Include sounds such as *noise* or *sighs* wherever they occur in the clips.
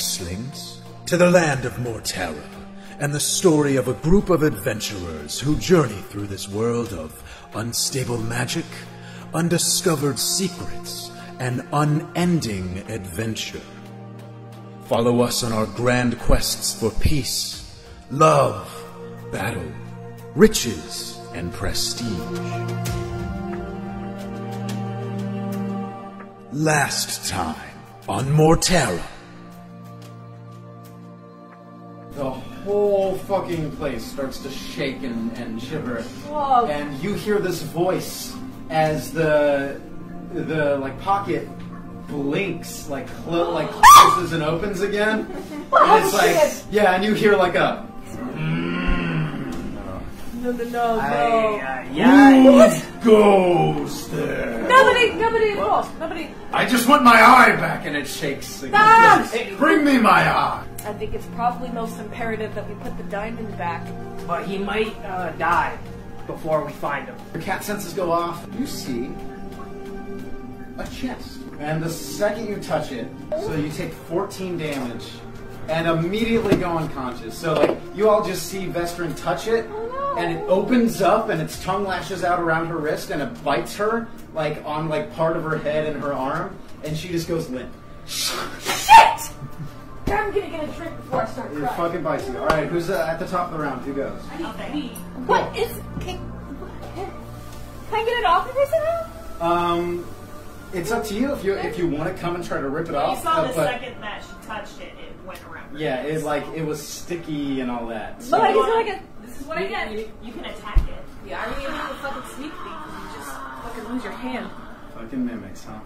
To the land of Mortera, and the story of a group of adventurers who journey through this world of unstable magic, undiscovered secrets, and unending adventure. Follow us on our grand quests for peace, love, battle, riches, and prestige. Last time on Mortera. The whole fucking place starts to shake and, and shiver, Whoa. and you hear this voice as the the like pocket blinks, like clo- like closes and opens again, *laughs* and it's oh, like yeah, and you hear like a No, no, no, no. yeah, goes there. Nobody, nobody involved. Nobody. I just want my eye back, and it shakes. again. Stop! Hey, bring me my eye. I think it's probably most imperative that we put the diamond back. But he might uh, die before we find him. Your cat senses go off. You see a chest. And the second you touch it, so you take 14 damage and immediately go unconscious. So, like, you all just see Vestren touch it, and it opens up, and its tongue lashes out around her wrist, and it bites her, like, on, like, part of her head and her arm, and she just goes limp. Shit! I'm gonna get a drink before I start It crying. fucking bites. Alright, who's uh, at the top of the round? Who goes? What is? Can, can I get it off of her somehow? Um, it's up to you if you if you want to come and try to rip it off. You off. saw uh, the but- second that she touched it, it went around. her Yeah, it like it was sticky and all that. So, But I just feel like a, This is what I get. You, you can attack it. the irony of being a fucking sneak thief is you just fucking lose your hand. fucking mimics, huh?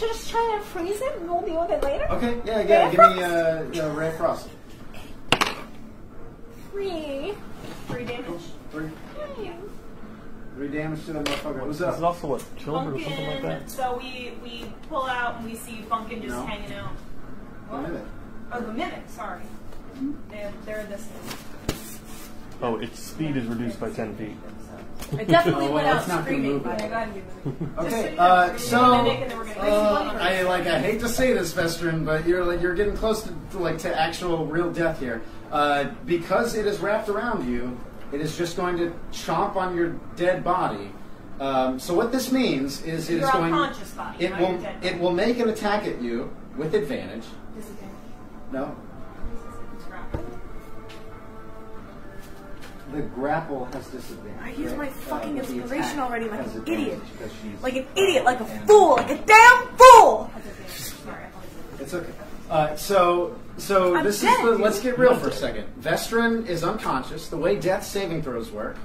I'll just try and freeze it and we'll deal with it later. Okay, yeah, yeah. Give me uh, uh ray of frost. Three. Three damage. Three, three damage to the motherfucker. Who's Is it up? also what children or something like that? So we we pull out and we see Funkin just No. hanging out. A mimic. Oh, the mimic. Sorry. They're, they're this. Oh, its speed is reduced by ten feet. I definitely Oh, well, went out not screaming. but. I got to do Okay, uh, so you so know, we're gonna mimic and then we're gonna- uh, I like I hate to say this, Vestren, but you're like you're getting close to, to like to actual real death here. Uh, because it is wrapped around you, it is just going to chomp on your dead body. Um, so what this means is it Your is going. body, It will your dead it will make an attack at you with advantage. No, the grapple has disadvantage. I used my right? fucking Uh, inspiration already like has an idiot. Like an idiot, like a fool, like a damn fool! It's okay. Uh, so, so I'm this dead, is the. Let's get real for a second. *laughs* Vestren is unconscious. The way death saving throws work,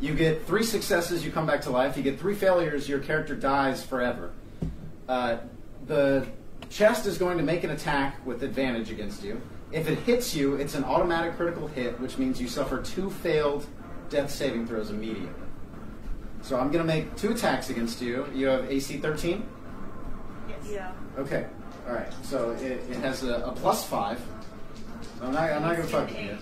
you get three successes, you come back to life. You get three failures, your character dies forever. Uh, the chest is going to make an attack with advantage against you. If it hits you, it's an automatic critical hit, which means you suffer two failed death saving throws immediately. So I'm going to make two attacks against you. You have AC 13. Yes. Yeah. Okay. All right. So it, it has a, a plus five. I'm not. I'm not going to fuck with you.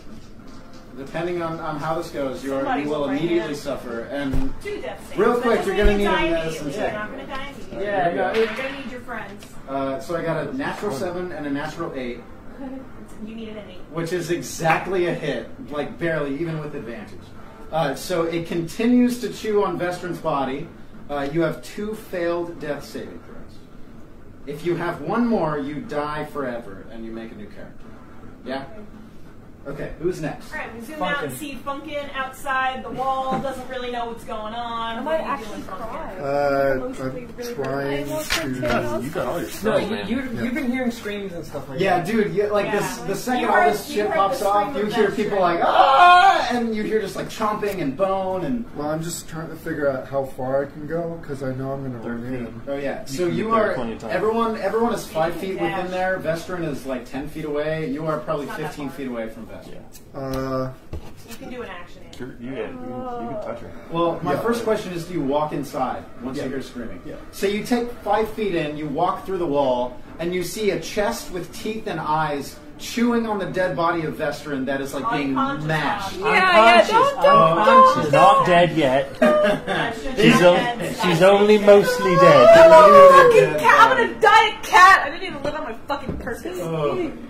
Depending on, on how this goes, you, are, you will will right immediately suffer. And Two death saves. Real quick, you're gonna need a medicine immediately. You're check. not gonna die immediately. Yeah, You're gonna need your friends. uh, so I got a natural seven and a natural eight, *laughs* You an eight. which is exactly a hit, like barely, even with advantage. Uh, so it continues to chew on Vestren's body. Uh, you have two failed death saving throws. If you have one more, you die forever, and you make a new character. Yeah. Okay. Who's next? All right, we zoom out and see Funkin outside the wall. Doesn't really know what's going on. I What might are you actually doing, Funkin'? cry. Uh, I'm really trying hurt. to. You got all your No, stuff, you, man. you, you've been hearing screams and stuff like Yeah, that. dude. You, like Yeah. this, the second You all this shit pops off, you hear people like ah, and you hear just like chomping and bone and. Well, I'm just trying to figure out how far I can go because I know I'm going to run in. Oh yeah. So you are plenty of time. everyone. Everyone is five feet within there. Vestren is like ten feet away. You are probably fifteen feet away from Vestren. Yeah. Uh, You can do an action. in. You're, you, yeah, you, can, you can touch her. Well, my Yeah. first question is: Do you walk inside once Yeah. you hear screaming? Yeah. So you take five feet in, you walk through the wall. and you see a chest with teeth and eyes chewing on the dead body of Vestren that is like being mashed. now. Yeah, yeah, Unconscious, don't, don't, oh, unconscious. don't, Not don't. dead yet. *laughs* She's, your o- head. she's only mostly I'm dead. a fucking cat. I'm gonna die a cat. I didn't even live on my fucking purpose.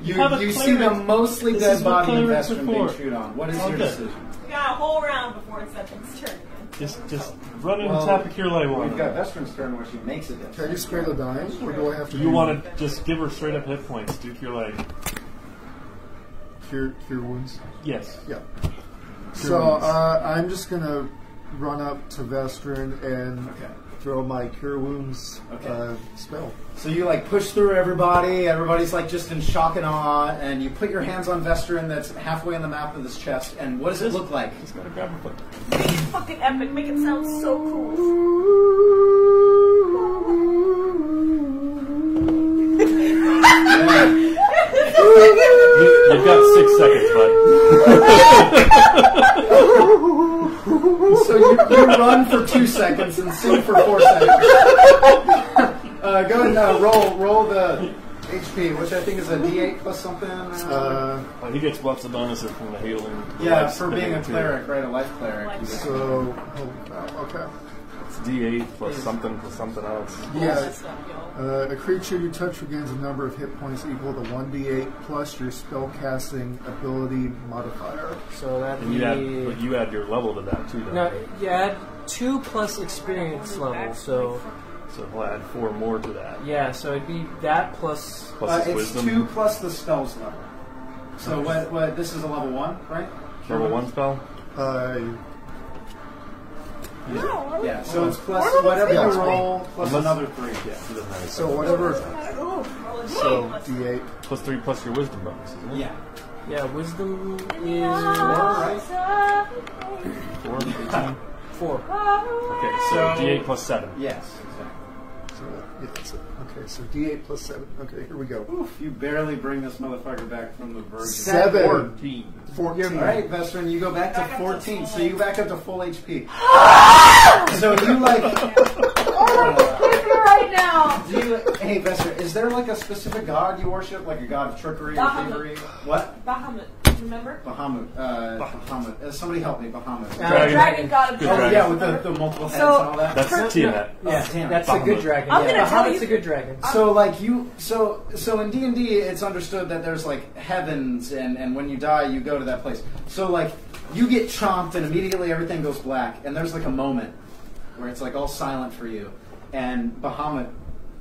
You, Have a you see the clearance. mostly This dead what body of clearance Vestren being for. chewed on. What is your Okay. decision? We got a whole round before it's that thing's turn. Just, just run in Well, and tap a cure light We've got one. Vestren's turn where she makes a death. Can you spare the dying, or do I have to? You do want to just give her straight up hit points. Do cure light. Cure cure wounds? Yes. Yeah. So uh, I'm just gonna run up to Vestren and Okay. throw my cure wounds Okay. uh, spell. So you like push through everybody. Everybody's like just in shock and awe, and you put your hands on Vestren that's halfway on the map of this chest. And what does it look like? Just gotta grab her foot. fucking epic. Make it sound so cool. *laughs* *laughs* You, you've got six seconds, bud. So you, you run for two seconds and sing for four seconds. Uh, go ahead and uh, roll roll the HP, which I think is a D8 plus something. Uh, Oh, he gets lots of bonuses from the healing. the yeah, for being a spinning, too. cleric, right? A life cleric. so holy crap, okay. It's D8 plus something plus something else. Yeah. Uh, a creature you touch regains a number of hit points equal to 1d8 plus your spellcasting ability modifier. So that'd And you add, be. but you add your level to that too. Though. No, you add two plus experience level. So So he'll add four more to that. yeah, so it'd be that plus. Plus Uh, his it's wisdom. two plus the spells level. So what? What? This is a level one, right? Level one spell. Uh, Yeah. So it's plus What are whatever you things? roll plus Unless- another three. Yeah, he doesn't have it. so whatever. So d8. Plus three plus your wisdom bonus, isn't it? Yeah. Yeah, wisdom Four, is right? *laughs* Four, four. Okay, so D8 plus seven. Yes. Exactly. So, yeah, so, okay, so d8 plus 7. Okay, here we go. Oof, you barely bring this motherfucker back from the verge. 7. 14. 14. All right, Vestren, you go back to 14, so you go back up to full HP. *laughs* so you like, *laughs* right now. do you, hey Vestren, is there like a specific god you worship, like a god of trickery or Bahamut. thievery? What? Bahamut, remember? Bahamut. Uh, Bahamut. Uh, somebody help me, Bahamut. Uh, Dragon. Dragon god of Good oh dragon. yeah, with the, the multiple heads So- and all that. That's Tiamat. Yeah, damn. that's a good Bahamut. dragon. I'm yeah, gonna tell Bahamut's you- a good dragon. So like you, so so in D and D, it's understood that there's like heavens, and and when you die, you go to that place. So like you get chomped, and immediately everything goes black, and there's like a moment where it's like all silent for you, and Bahamut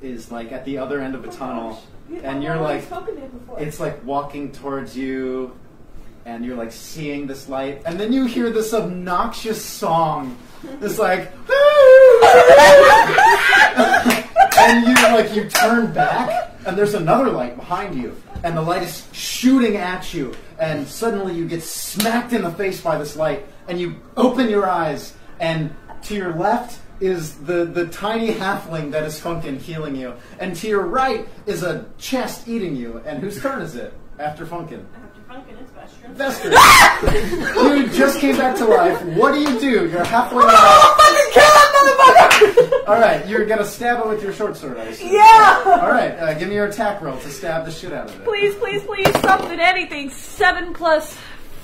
is like at the other end of a tunnel, and you're like, spoken to him before. it's like walking towards you, and you're like seeing this light, and then you hear this obnoxious song, this like. and you like you turn back and there's another light behind you and the light is shooting at you and suddenly you get smacked in the face by this light and you open your eyes and to your left is the, the tiny halfling that is Funkin healing you and to your right is a chest eating you and whose turn is it after Funkin? After it's Vestren. Vester, *laughs* you just came back to life. What do you do? You're halfway alive. fucking kill that motherfucker! *laughs* All right, you're gonna stab it with your short sword, I assume. yeah! All right, uh, give me your attack roll to stab the shit out of it. Please, please, please, something, anything. Seven plus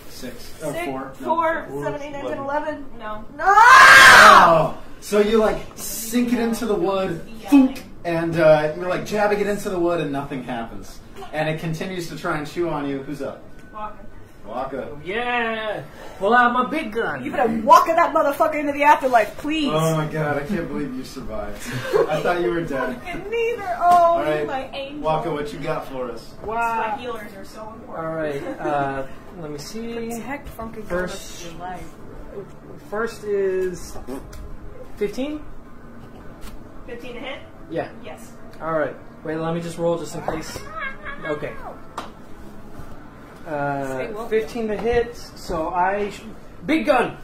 Six. Oh, six, four. No. four, seven, eight, nine, ten, eleven. No. No! Oh, so you like sink it into the wood, thunk, and uh, you're like jabbing it into the wood, and nothing happens. And it continues to try and chew on you. Who's up? Walker. Waka. Yeah, pull out my big gun. You better walk that motherfucker into the afterlife, please. Oh my god, I can't believe you survived. I thought you were dead. *laughs* and neither. Oh, All right, my angel. Waka, what you got for us? That's why healers are so important. All right, uh, let me see. Protect Funky First- your life. First is fifteen. 15 to hit? Yeah. Yes. All right. Wait, let me just roll just in case. *laughs* Okay. Uh, 15 to hit, so I. Sh- big gun!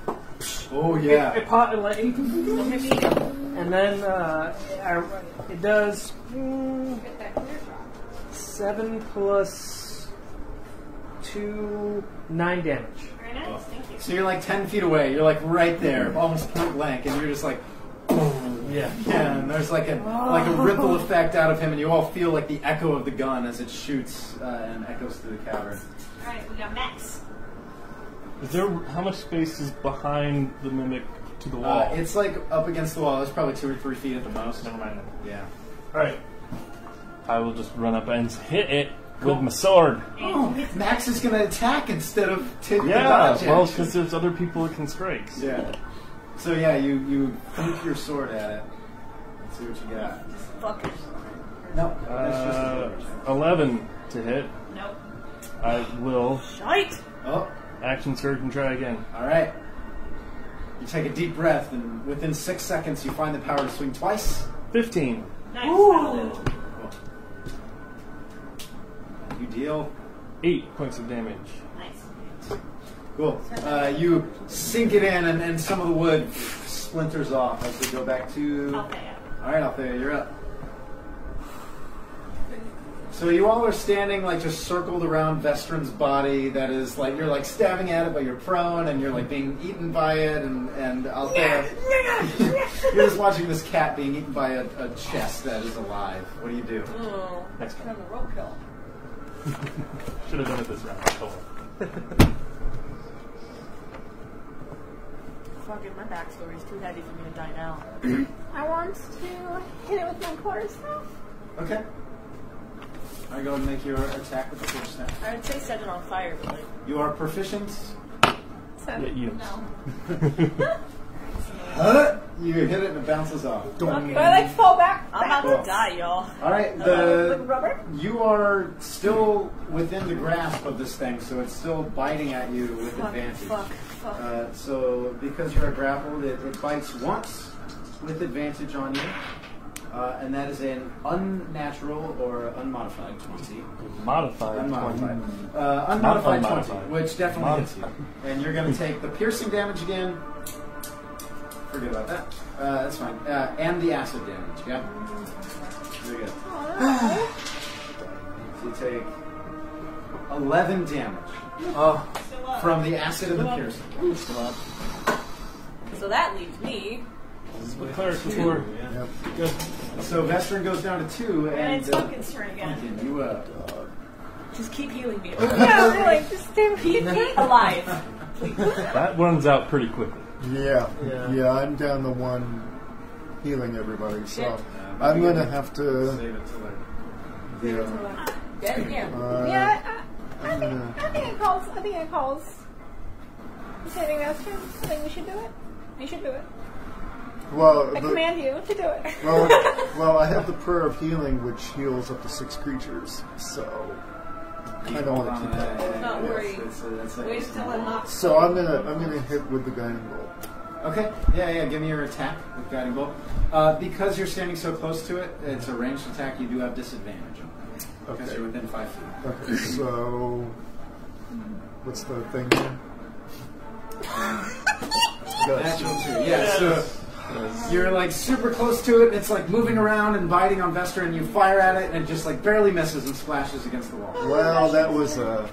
Oh It, yeah. it, pot, it, like, and then uh, I, it does mm, 7 plus 2, 9 damage. Very nice. Thank you. So you're like ten feet away. You're like right there, almost point blank, and you're just like, Yeah. Yeah, and there's like a like a ripple effect out of him, and you all feel like the echo of the gun as it shoots uh, and echoes through the cavern. Alright, we got Max. Is there how much space is behind the mimic to the wall? Uh, it's like up against the wall. It's probably two or three feet at the most. Never mind. Yeah. All right. I will just run up and hit it with my sword. Oh, Max is gonna attack instead of take the Yeah. dodge Well, action. because there's other people that can strike. Yeah. So yeah, you you flick your sword at it. Let's see what you got. Just fuck it. No, that's just a Uh. Eleven to hit. Nope. I will Shite! Oh, action surge and try again. all right. You take a deep breath, and within six seconds, you find the power to swing twice. Fifteen. Nice. that'll. Cool. You deal. Eight points of damage. Nice. Cool. Uh, you sink it in, and, and some of the wood splinters off as we go back to. Althea. All right, Althea, you're up. So you all are standing like just circled around Vestren's body. That is like you're like stabbing at it, but you're prone, and you're like being eaten by it, and and Althea, you're just watching this cat being eaten by a, a chest that is alive. What do you do? Oh, Next turn time. the roadkill. *laughs* Should have done it this round. Well. Fucking my backstory is too heavy for me to die now. *clears throat* I want to hit it with my quarterstaff. Okay. I go and make your attack with the first snap. I would say set it on fire, but like, You are proficient. So, Yeah, you. no. *laughs* Huh? You hit it and it bounces off. but I like fall back. I'm about Cool. to die, y'all. All right, with the rubber. you are still within the grasp of this thing, so it's still biting at you with Fuck, advantage. fuck, fuck. Uh, so because you're grappled, it, it bites once with advantage on you, uh, and that is an unnatural or unmodified twenty. Modified. Unmodified. 20. Uh, unmodified Not 20, unmodified. which definitely hits you. And you're going to take the piercing damage again. Forget about that. Uh, that's fine. Uh, and the acid damage, yeah? Very good. *sighs* So you take 11 damage Oh, from the acid and the piercing. So that leaves me. This is what clerics are for. yep. Good. So Vestren goes down to 2, And and it's uh, Pumpkin's turn again. Pumpkin, you uh, Just keep healing me. Yeah, really. Just stay with keep me. me alive. *laughs* That runs out pretty quickly. Yeah. Yeah. yeah, I'm down the one healing everybody, so Shit. I'm gonna have to. save it to later. Yeah, Dead again. uh, Yeah, I, I, I think. I think it calls. I think it calls. Saving us turn. I think we should do it. We should do it. Well, I the, command you to do it. well, *laughs* well, I have the prayer of healing, which heals up to six creatures. So, kind of want to keep that. Not worry. It's, it's, it's, Wait it's, till it knocks. So I'm gonna I'm gonna hit with the guiding bolt. Okay, yeah, yeah, give me your attack with Guiding Bolt. Uh, because you're standing so close to it, it's a ranged attack, you do have disadvantage on it. Because Okay. you're within five feet. Okay, so what's the thing here? *laughs* Natural two, yeah, so you're like super close to it, and it's like moving around and biting on Vestra, and you fire at it, and it just like barely misses and splashes against the wall. Well, that was a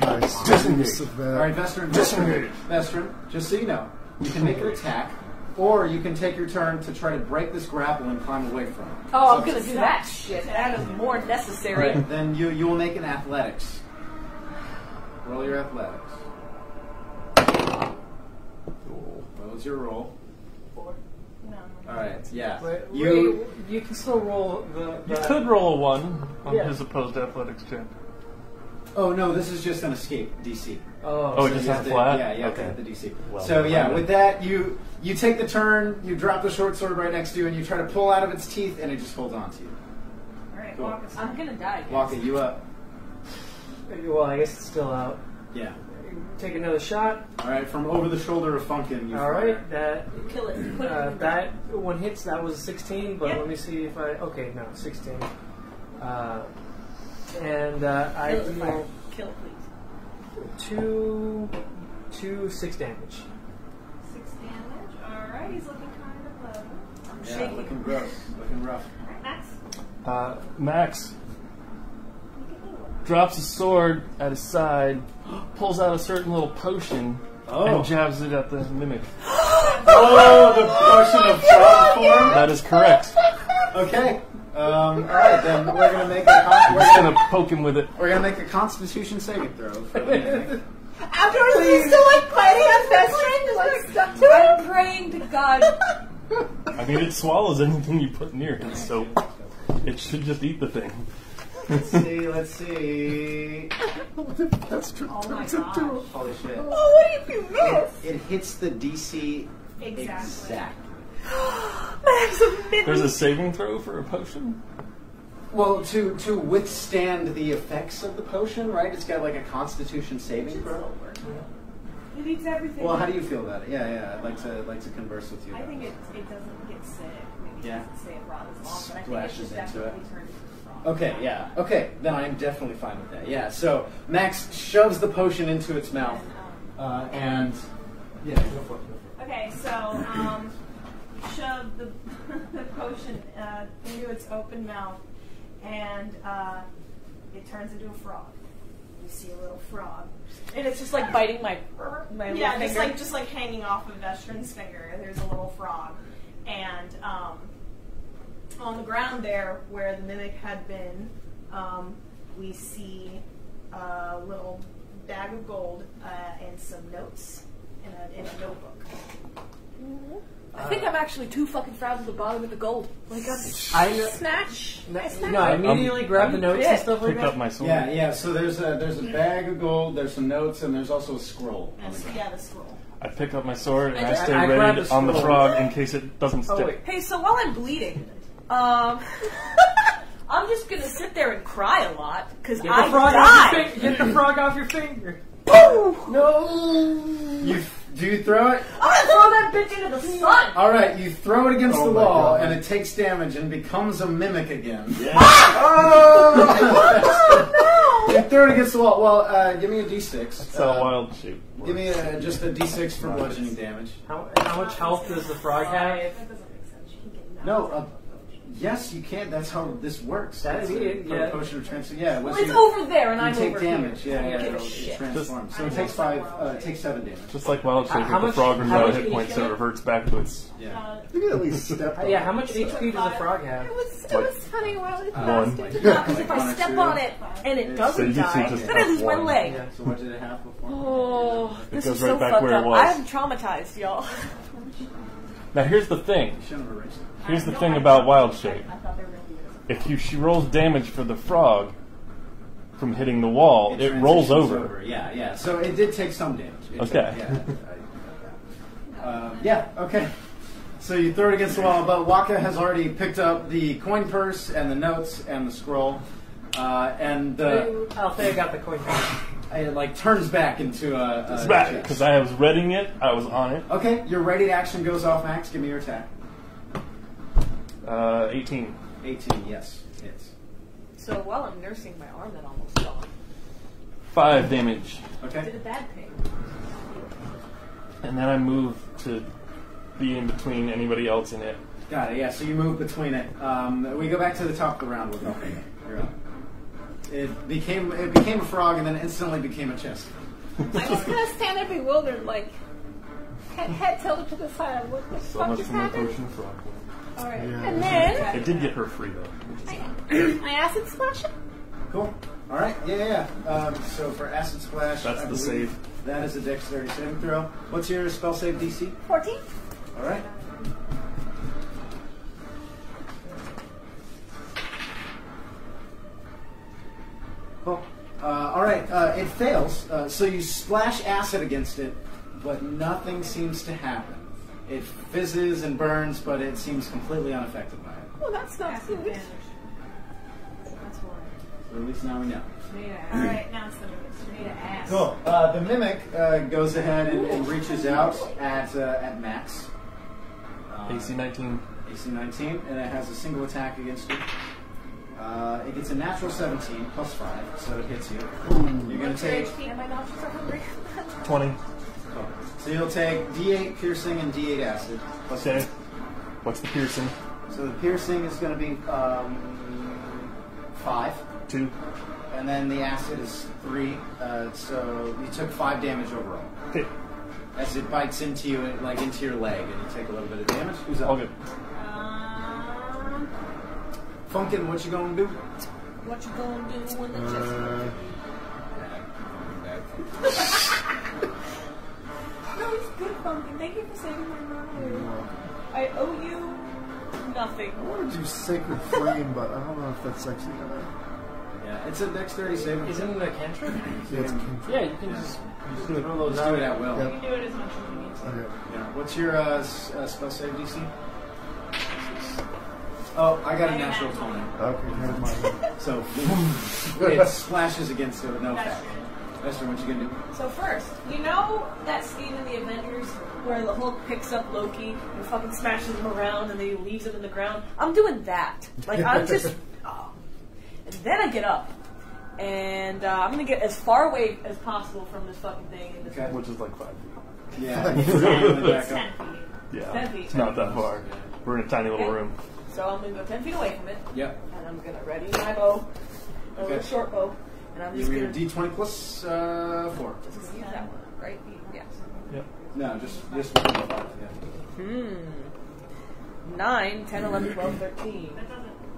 nice use of that. All right, Vestren, Vestren, Vestren, just so you know, you can make an attack, or you can take your turn to try to break this grapple and climb away from it. Oh, I'm gonna do that shit. That is more necessary. Right, then you you will make an athletics. Roll your athletics. What was your roll? Four. No. All right, yeah. Wait, You you can still roll the. You the could roll a one on Yeah. his opposed athletics check. Oh no, this is just an escape DC. Oh, Oh, So just you a have to- flat? Yeah, yeah, Okay. the DC. Well, so yeah, fine. with that, you you take the turn, you drop the short sword right next to you, and you try to pull out of its teeth, and it just holds on to you. Alright, Cool. walk. I'm gonna die. guys. Walk it, you up. well, I guess it's still out. Yeah. Take another shot. All right, from over the shoulder of Funkin. You All fire. right, that Kill it. Put uh, in that one hits. That was a 16, but Yeah. let me see if I. Okay, no, 16. Uh, and uh, I Kill it, fire. deal Kill it, please. two, two, six damage. Six damage. Alright, he's looking kind of low. I'm Yeah, shaking. looking gross, looking rough. Alright, Max. Uh, Max drops a sword at his side, pulls out a certain little potion, Oh. and jabs it at the mimic. *gasps* Oh, the potion of frog form. That is correct. Okay. Um, all right, then we're gonna make a con- we're just gonna, gonna poke him with it. we're gonna make a Constitution saving throw. For the *laughs* mimic. Afterwards, he's still like fighting on Vestren, just like stuck to I'm him. praying to God. I mean, it swallows anything you put near it, so it should just eat the thing. Let's see. Let's see. That's true. Oh my That's gosh. Holy shit! Oh, what if you miss? It hits the DC Exactly. exact. *gasps* Max a minute. There's a saving throw for a potion. Well, to to withstand the effects of the potion, right? It's got like a Constitution saving throw. It eats everything. Well, how do you feel about it? Yeah, yeah. I'd like to I'd like to converse with you. I think it. it, it doesn't get sick. Maybe Yeah. it doesn't stay abroad as long, but I think it Splashes should into definitely it. turn into a frog. Okay, yeah. Okay, then I'm definitely fine with that. Yeah. So Max shoves the potion into its mouth, And, uh, and yeah, go for it. Okay, so um, shove the, *laughs* the potion uh, into its open mouth, and uh, it turns into a frog. You see a little frog. And it's just like biting my my yeah, little just finger. like just like hanging off of Vestren's finger. There's a little frog, and um, on the ground there, where the mimic had been, um, we see a little bag of gold uh, and some notes in a, in a notebook. I think I'm actually too fucking proud of the bottom with the gold. Like I'm I know. snatch. No, I snatch. no, I immediately grab the notes and stuff like Pick up that. my sword. Yeah, yeah. So there's a there's a bag of gold. There's some notes, and there's also a scroll. on And the so, ground. yeah, the scroll. I pick up my sword and I, I- stay I grab ready the on the scroll. frog in case it doesn't Oh stick. wait. Hey, so while I'm bleeding, um, *laughs* I'm just gonna sit there and cry a lot because Get I the frog off your died. finger. Get the frog off your finger. No. You do you throw it? I'm gonna throw that bitch into the sun. All right, you throw it against Oh the my wall, God. and it takes damage and becomes a mimic again. Oh *laughs* You throw it against the wall. Well, uh, give me a d6. That's how Uh, wild shape works. Give me a, just a d6 for bludgeoning damage. How, how much health does the frog have? That doesn't make sense. You can get No, knocked uh, yes, you can. That's how this works. That It's is a- it, yeah. potion of transfer. Yeah, Well, it's you, over there, and I'm take over damage. here. Yeah, I yeah, don't give a it'll- it transforms. So it takes five. Uh, it takes seven damage. Just like wild shape, How if the much- frog runs how out of hit points, HP? it reverts back to its Yeah. Uh, You can at least step Uh, on yeah, how much HP does the frog have? It was, it was funny while it One. lasted. Because if I step on it and it doesn't die, just then I have lose my one. leg. Yeah. So what did it have before? Oh, this goes is right so back fucked where it up. was. I am traumatized, y'all. Now here's the thing. You shouldn't have erased it. Here's the thing about wild shape. I thought they were going to do it as a If you she rolls damage for the frog from hitting the wall, it, transitions rolls over. Yeah, yeah. So it did take some damage. It Okay. took- yeah. I- uh, yeah. Okay. So you throw it against the wall, but Waka has already picked up the coin purse and the notes and the scroll, uh, and the, Althea got the coin. Purse. *laughs* It like turns back into a. a It's back because I was reading it. I was on it. Okay, your ready action goes off, Max. Give me your attack. Uh, 18. 18. Yes. Hits. So while I'm nursing my arm that almost fell, Five damage, Okay. did Okay. a bad thing. and then I move to be in between anybody else in it. Got it. Yeah. So you move between it. Um, we go back to the top of the round with okay. You're up. It became it became a frog and then instantly became a chest. I'm just gonna stand there bewildered, like head, head tilted to the side. What the So fuck much just for my happened? potion frog. All right, Yeah. and then It did get her free though. which is- I, I acid splash it. Cool. All right. Yeah, yeah. yeah. Um, so for acid splash, That's I the believe save. That is a dexterity saving throw. What's your spell save DC? Fourteen. All right. Cool. Uh, all right. Uh, it fails. Uh, so you splash acid against it, but nothing seems to happen. It fizzes and burns, but it seems completely unaffected by it. Well, that's not acid good. That's why. So at least now we know. *clears throat* All right, now it's the mimics. Made an. Cool. Uh, the mimic uh, goes ahead and, and reaches out at uh, at Max. Uh, AC 19. AC 19, and it has a single attack against you. Uh, it gets a natural 17 plus 5, so it hits you. You're going to take. HP and my nostrils are hungry. 20. So you'll take D8 piercing and D8 acid. Plus Okay. What's the piercing? So the piercing is going to be um, 5, Two. and then the acid is 3. Uh, so you took 5 damage overall. Okay. as it bites into you, like into your leg, and you take a little bit of damage. Who's up? All good. Um, Funkin, what you gonna do? what you gonna do when the Uh, No, it's good, Pumpkin. Thank you for saving my mom. I owe you nothing. I want to do Sacred Flame, but I don't know if that's actually gonna. Yeah, it's a dexterity saving. Isn't it a cantrip? Yeah, it's cantrip. Yeah, you can just, just throw those Just do it at will. Yep. You can do it as much as you need to. Okay. Yeah. What's your uh, s- uh, spell save DC? Oh, I got a natural twenty. Okay, never mind. *laughs* So *laughs* it splashes against it with no effect. Esther, what you gonna do? So first, you know that scene in the Avengers where the Hulk picks up Loki and fucking smashes him around and then he leaves him in the ground? I'm doing that. Like I'm just, *laughs* oh. and then I get up and uh, I'm gonna get as far away as possible from this fucking thing. And just, Okay. Which is like five feet. Yeah. *laughs* and then back Ten feet. Yeah. Ten feet. It's not that far. We're in a tiny little Okay. room. So I'm gonna go ten feet away from it, Yep. and I'm gonna ready my bow, a little short bow, and I'm just you mean gonna. D20 plus uh, 4? Just use that one, right? Yes. Yep. No, just just one five, yeah. Hmm. 9, 10, 11, 12, 13.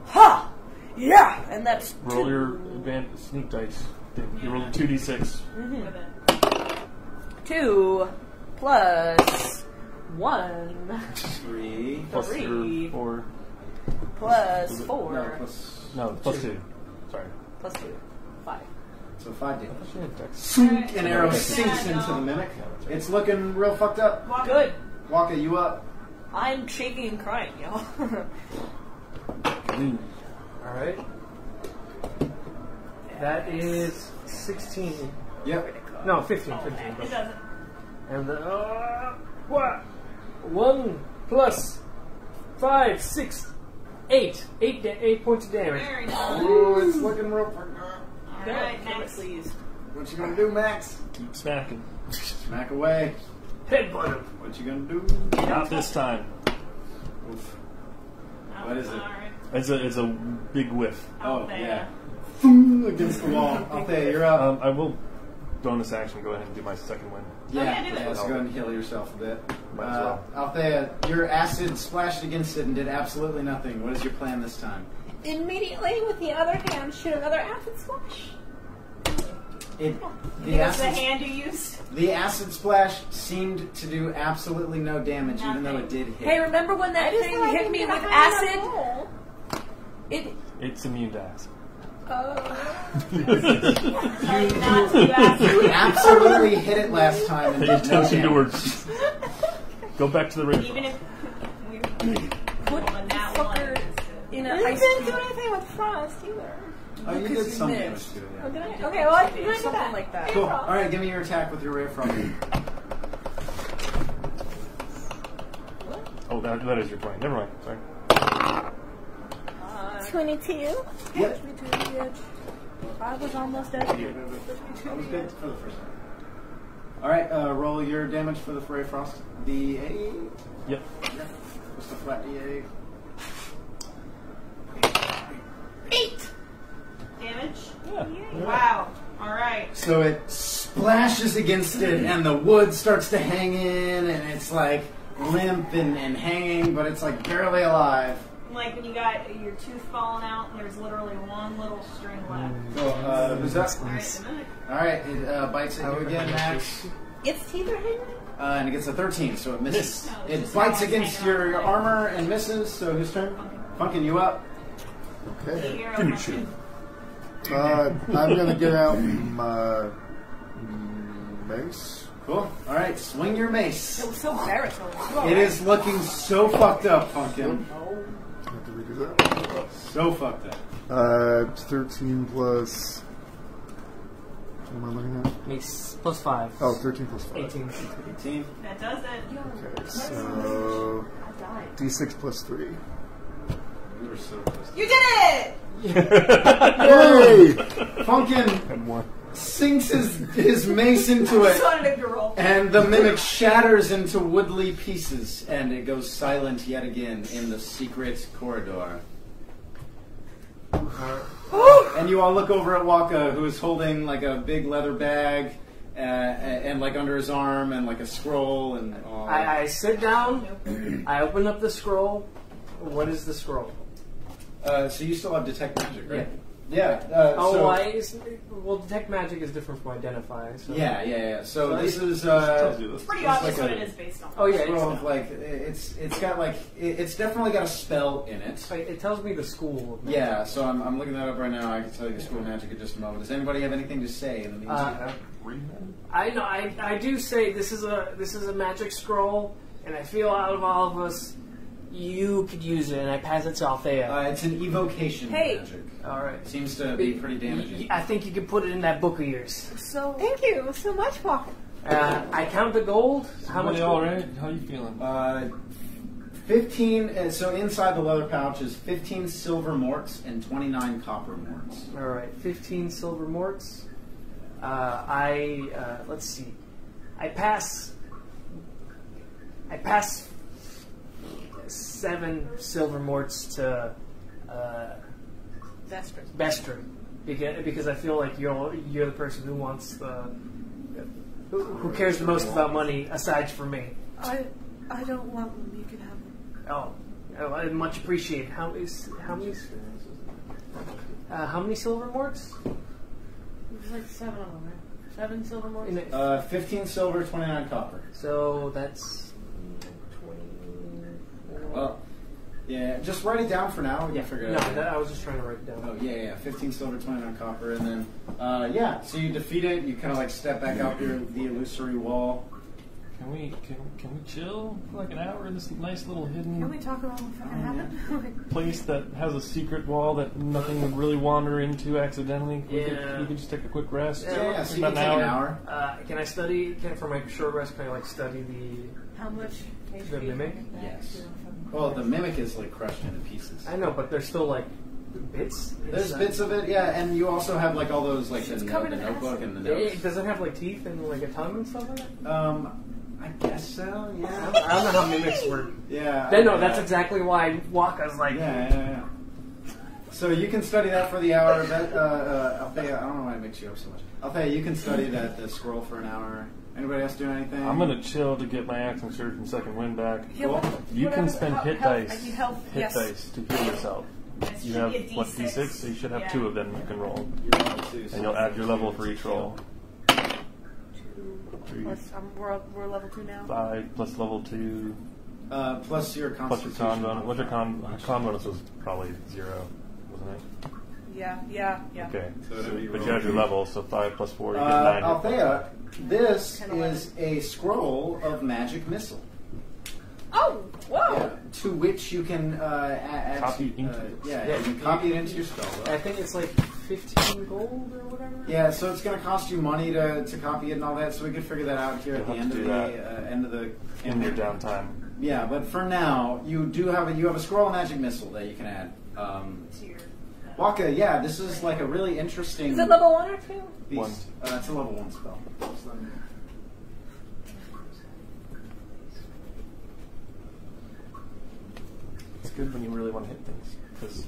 Ha! Yeah! And that's Roll your advanced sneak dice. You roll two d6. Mm-hmm. two plus 1 Three. Plus Three. Or, or, plus No, 4 plus. no, plus two. Sorry. plus 2 so five damage. Plus. Sink, an arrow sinks into the mimic. It's looking real fucked up. Good. Waka, you up? I'm shaking and crying, y'all. Ooh. Alright. That is 16. Yep. No, 15. 15. it doesn't. And the. Uh, what? 1 plus 5, 6, 8. 8, da- eight points of damage. Very nice. Ooh, it's looking real fucked up. Good. Alright, Kill it, next. please. What you gonna do, Max? Keep smacking. Smack away. Headbutt him. What you gonna do? Not this time. Oof. What is it? Alright. It's a it's a big whiff. Oh there. yeah. Against the wall. Althea, you're up. Um, I will bonus action go ahead and do my second wind. yeah, yeah, do yeah, it. so go ahead and heal yourself a bit. Might as Uh, well. Althea, your acid splashed against it and did absolutely nothing. What is your plan this time? Immediately, with the other hand, shoot another acid splash. It, the That's the acid, hand you used. the acid splash seemed to do absolutely no damage, even though it did hit. Hey, remember when that thing thought hit me with a high enough acid? It It's immune to acid. Oh. *laughs* Tell you not to do acid. you absolutely hit it last time and Pay did no attention to words. Go back to the radio. One. in a a I ice didn't do anything with frost either. Oh, you did you some damage missed. to it. Oh, did I? Okay, well, I can do Something that. like that. Cool. All right, give me your attack with your ray of frost. Oh, that, that is your point. Never mind. Sorry. Twenty-two. Yep. I was almost dead. That was good for the first one. All right, uh, roll your damage for the ray frost. D8. Yep. Just a flat D8. Eight damage. Yeah. Wow. All right. So it splashes against it, and the wood starts to hang in, and it's like limp and, and hanging, but it's like barely alive. Like when you got your tooth falling out, and there's literally one little string left. So, uh, who's up? All right, All right it uh, bites at you again, Max, Its teeth are hanging. uh, and it gets a 13, so it misses. No, It bites against your, your armor and misses. So whose turn? Funkin, you up? Okay. Hero Finish function. It. Uh, I'm gonna get out my mace. Cool. All right, swing your mace. It was so baritone. It is looking so fucked up, Funkin. I have to redo that. So fucked up. Uh, 13 plus. What am I looking at? Makes plus 5. Oh, 13 plus 5. 18. 18. That does it. Okay, so. I died. D6 plus 3. You were so close. You did it! *laughs* Hey! Funkin sinks his, his mace into it. just wanted him to roll. And the mimic shatters into woodly pieces, and it goes silent yet again in the secret corridor. And you all look over at Waka, who is holding like a big leather bag uh, and, and like under his arm, and like a scroll, and all. I, I sit down. I open up the scroll. What is the scroll? Uh, so you still have detect magic, right? Yeah. Yeah. uh, Oh, so- why is well? Detect magic is different from identify. So. Yeah, yeah, yeah. So So this it- is uh, Tells this. Pretty obvious like what a- it is based on. Oh yeah, scroll it's, like it's it's got like it, it's definitely got a spell in it. it's like- it tells me the school. of magic. Yeah, so I'm, I'm looking that up right now. I can tell you the school of magic in just a moment. Does anybody have anything to say in the meantime? Uh, I know. I, I do say this is a this is a magic scroll, and I feel out of all of us, you could use it, and I pass it to Althea. Uh, it's an evocation Hey. magic. all right. Seems to be pretty damaging. I think you could put it in that book of yours. So thank you so much, Walker. Uh, I count the gold. How much? Everybody all gold? right? How you feeling? Uh, 15, uh, so inside the leather pouch is 15 silver morts and 29 copper morts. All right, fifteen silver morts. Uh, I uh, let's see. I pass. I pass seven silver morts to uh, Vestren. Bestrin because because I feel like you're you're the person who wants the who, who cares the most about money aside from me. I I don't want them. You can have them. Oh, oh I much appreciate. How is how many? Uh, how many silver morts? There's like seven of them, right? Seven silver more. In it? Uh, 15 silver, 29 copper. So that's twenty. Well, yeah, just write it down for now. We yeah, can figure no, out. that, I was just trying to write it down. Oh yeah, yeah, 15 silver, 29 copper, and then uh, yeah. So you defeat it. You kind of like step back out your the illusory wall. Can we can, can we chill for like an hour in this nice little hidden Can we talk about what fucking happened? *laughs* place that has a secret wall that nothing would really wander into accidentally? We could, Yeah. we could just take a quick rest. Yeah, Yeah, yeah. So you About can an take an hour. hour. Uh, can I study? Can for my short rest? Can I like study the? How much? The mimic? Yes. Well, the mimic is like crushed into pieces. I know, but there's still like bits. There's inside. bits of it, yeah, and you also have like all those like the, It's no- covered the in notebook acid. and the It, notes. does it have like teeth and like a tongue and stuff like that? Um, I guess so. I don't, Yeah. I don't know how mimics work. Yeah. Then no, I- that's yeah. exactly why Waka's like. Yeah, yeah, yeah. So you can study that for the hour. That uh, uh, Althea, I don't know why I mix you up so much. Althea, you can study that the scroll for an hour. Anybody else doing anything? I'm gonna chill to get my action surge and second wind back. Yeah, what- You can spend help- hit help- dice. I help. Hit yes. dice to heal yourself. It You have what D6. d6? So you should have Yeah. two of them you can roll, two, so and you'll add your level for each roll. Two Three. plus, um, we're, we're level two now. Five plus level two Uh, plus your plus your constitution. con bonus. What's your con? Con bonus was probably zero, wasn't it? Yeah, yeah, yeah. Okay. So So, but you have your level, so five plus four, you get Uh, nine. Althea, this is a scroll of magic missile. Oh, whoa! Yeah, to which you can uh, add, Copy uh, into it. yeah, Yeah. you can copy it into your spell. book. I think it's like 15 gold or whatever. Yeah, so it's going to cost you money to, to copy it and all that. So we could figure that out here at You'll the end of the uh, end of the in your downtime. Yeah, but for now, you do have a you have a scroll of magic missile that you can add. Um, To your, Waka, yeah, this is like a really interesting. Is it level one or two? beast. One. Uh, it's a level one spell. It's good when you really want to hit things because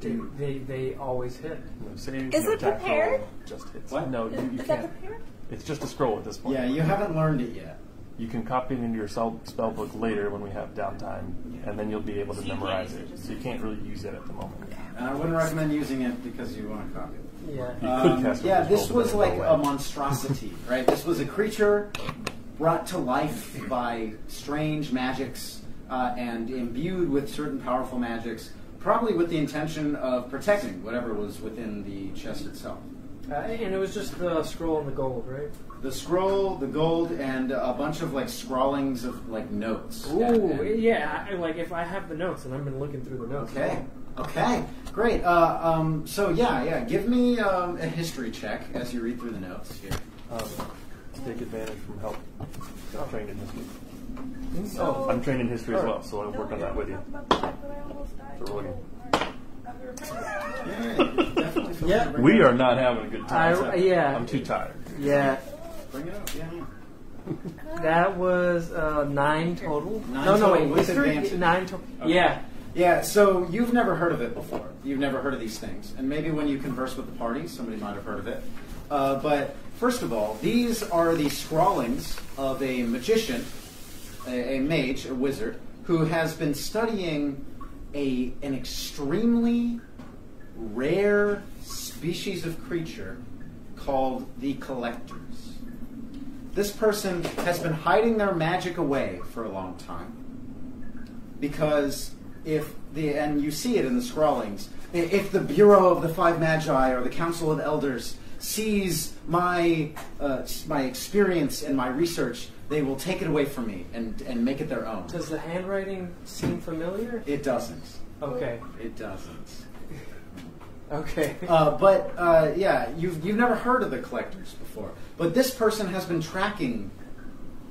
They, they, they always hit. you know, saves, Is you know, it attack prepared? roll just hits. What? No, you, you Is that can't. prepared? It's just a scroll at this point. Yeah, you haven't learned it yet. You can copy it into your spell, spell book later when we have downtime, and then you'll be able to So you can't memorize it it. So you can't really use it at the moment. And I wouldn't recommend using it because you want to copy it. Yeah. You could cast yeah, this was like a monstrosity, *laughs* right? This was a creature brought to life by strange magics uh, and imbued with certain powerful magics, probably with the intention of protecting whatever was within the chest itself. Uh, and it was just the scroll and the gold, right? The scroll, the gold, and a bunch of like scrawlings of like notes. Ooh, And- and- yeah. I, like if I have the notes and I've been looking through the notes. Okay. Okay. Great. Uh, um, so yeah, yeah. Give me um, a history check as you read through the notes here. Um, take advantage from help. I'm trained in history. So- oh, I'm trained in history as Oh. well, so I'll work on that with you. So we're looking. Yeah. We are not having a good time. I- Sam. yeah. I'm too tired. Yeah, Bring it up. Yeah. *laughs* that was uh, nine total. Nine no, no, total wait. with. Nine total. Okay. Yeah. Yeah, so you've never heard of it before. You've never heard of these things. And maybe when you converse with the party, somebody might have heard of it. Uh, but first of all, these are the scrawlings of a magician, a, a mage, a wizard, who has been studying a an extremely rare species of creature called the collectors. This person has been hiding their magic away for a long time because if the and you see it in the scrawlings, if the Bureau of the Five Magi or the Council of Elders sees my uh, my experience and my research, they will take it away from me and and make it their own. Does the handwriting seem familiar? It doesn't. Okay. It doesn't. Okay. Uh, but uh, yeah, you've you've never heard of the collectors before. But this person has been tracking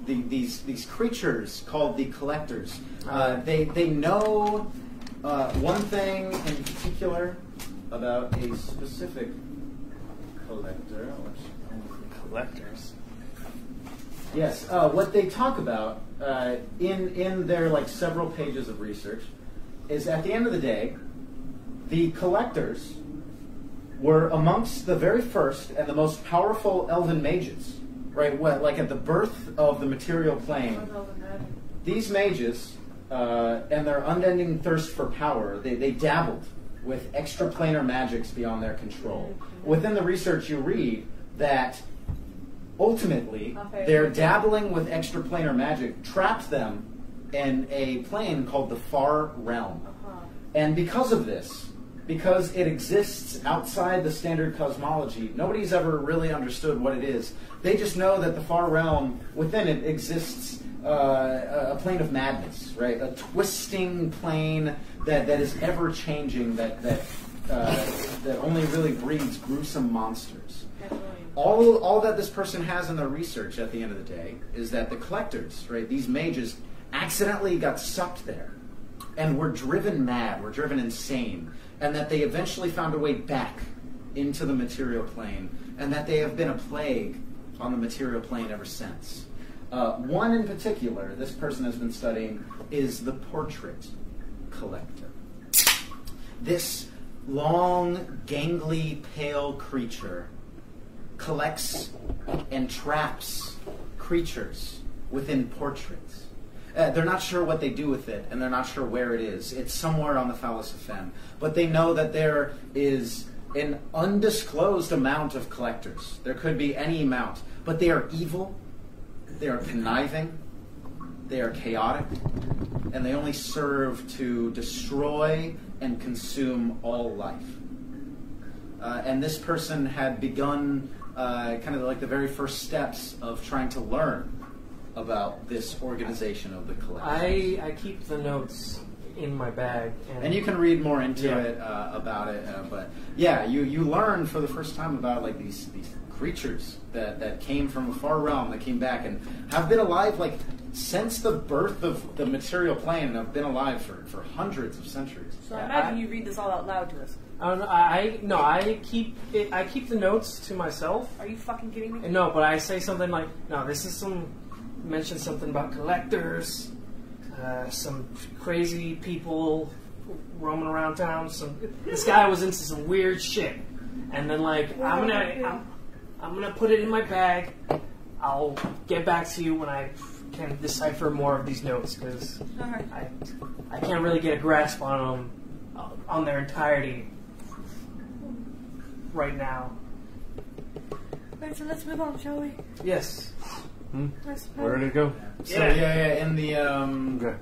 the, these these creatures called the collectors. Uh, they they know uh, one thing in particular about a specific collector. Collectors. Yes, uh, what they talk about uh, in in their like several pages of research is at the end of the day, the collectors were amongst the very first and the most powerful elven mages. Right, what, like at the birth of the material plane, these mages uh, and their unending thirst for power, they, they dabbled with extraplanar magics beyond their control. Within the research, you read that ultimately their dabbling with extraplanar magic trapped them in a plane called the Far Realm. And because of this, because it exists outside the standard cosmology, nobody's ever really understood what it is. They just know that the far realm within it exists uh, a plane of madness, right? A twisting plane that, that is ever changing, that that uh, that only really breeds gruesome monsters. All, all that this person has in their research at the end of the day is that the collectors, right, these mages, accidentally got sucked there and were driven mad, were driven insane, and that they eventually found a way back into the material plane, and that they have been a plague on the material plane ever since. Uh, one in particular, this person has been studying, is the portrait collector. This long, gangly, pale creature collects and traps creatures within portraits. Uh, they're not sure what they do with it, and they're not sure where it is. It's somewhere on the phallus of Fen. But they know that there is an undisclosed amount of collectors. There could be any amount. But they are evil, they are conniving, they are chaotic, and they only serve to destroy and consume all life. Uh, and this person had begun uh, kind of like the very first steps of trying to learn about this organization of the collection. I I keep the notes in my bag, and, and you can read more into Yeah. it uh, about it, uh, but yeah, you you learn for the first time about like these these creatures that that came from a far realm that came back and have been alive like since the birth of the material plane and have been alive for, for hundreds of centuries. So I imagine I- you read this all out loud to us. I, I I- no, I keep it, I keep the notes to myself. Are you fucking kidding me? No, but I say something like, no, this is some mention something about collectors, uh, some crazy people roaming around town. Some this guy was into some weird shit, and then like I'm gonna I'm, I'm gonna put it in my bag. I'll get back to you when I can decipher more of these notes because Alright. I I can't really get a grasp on them uh, on their entirety right now. Right, so let's move on, shall we? Yes. I suppose. Where did it go? So yeah, yeah, in the um, Okay.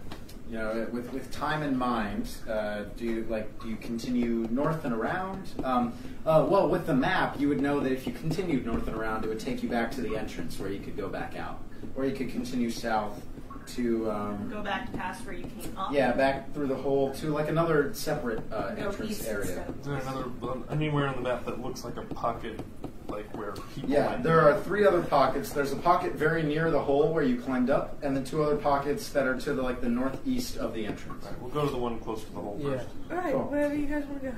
you know, with with time in mind, uh, do you like do you continue north and around? Um, uh, well, with the map, you would know that if you continued north and around, it would take you back to the entrance where you could go back out, or you could continue south to um, Go back past where you came up. yeah, back through the hole to like another separate uh, entrance area. Is there another anywhere on the map that looks like a pocket, like where people? Yeah, there are three other pockets. There's a pocket very near the hole where you climbed up, and the two other pockets that are to the like the northeast of the entrance. All right, we'll go to the one close to the hole Yeah. first. Alright, Cool. wherever you guys want to go.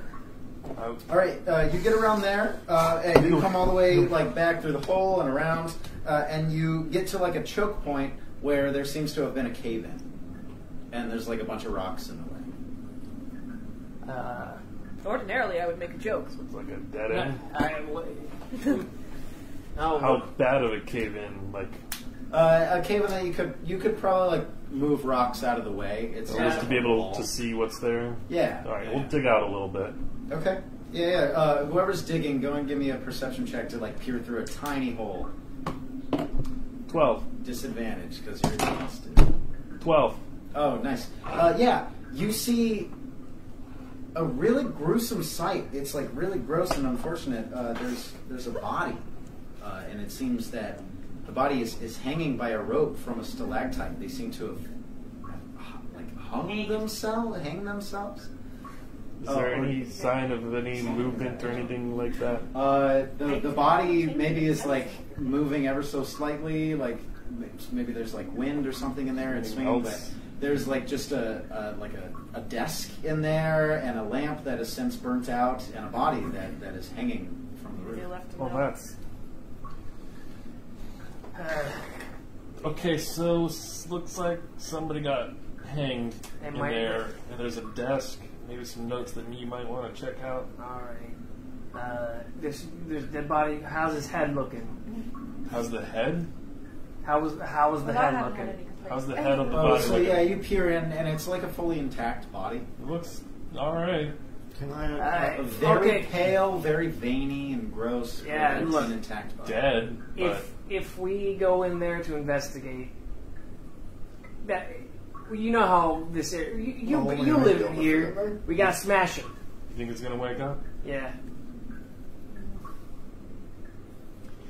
Uh, All right, uh, you get around there, uh, and you come all the way like back through the hole and around, uh, and you get to like a choke point where there seems to have been a cave in, and there's like a bunch of rocks in the way. Uh, Ordinarily, I would make a joke. it's like a dead end. I, Oh, *laughs* How bad of a cave in? Like, Uh, a cave in that you could you could probably like move rocks out of the way. It's just not to be a able wall. to see what's there? Yeah. All right, yeah. we'll dig out a little bit. Okay. Yeah, yeah. Uh, whoever's digging, go and give me a perception check to like peer through a tiny hole. 12. Disadvantage because you're exhausted. 12. Oh, nice. Uh, yeah, you see a really gruesome sight. It's like really gross and unfortunate. Uh, there's there's a body, uh, and it seems that the body is, is hanging by a rope from a stalactite. They seem to have uh, like hung themselves, hang themselves. Is there or- any sign of any movement or anything like that? Uh, the the body maybe is like moving ever so slightly, like maybe there's like wind or something in there. It's swings. There's like just a, a like a, a desk in there and a lamp that has since burnt out and a body that, that is hanging from the roof. left Well, note. that's. Okay, so looks like somebody got hanged It in might- there, and there's a desk, maybe some notes that you might want to check out. All right. Uh, this this dead body. How's his head looking? How's the head? How was how was the Well, head haven't had looking? Any complaints. How's the head of the body? Oh, body so yeah, you peer in and it's like a fully intact body. It looks all right. Can I? Uh, Alright. A very Okay. pale, very veiny and gross. but Yeah, it's look. an intact body. Dead, but If if we go in there to investigate, that well, you know how this area. You you, Oh, you live God. here. We gotta smash it. you think it's gonna wake up? Yeah.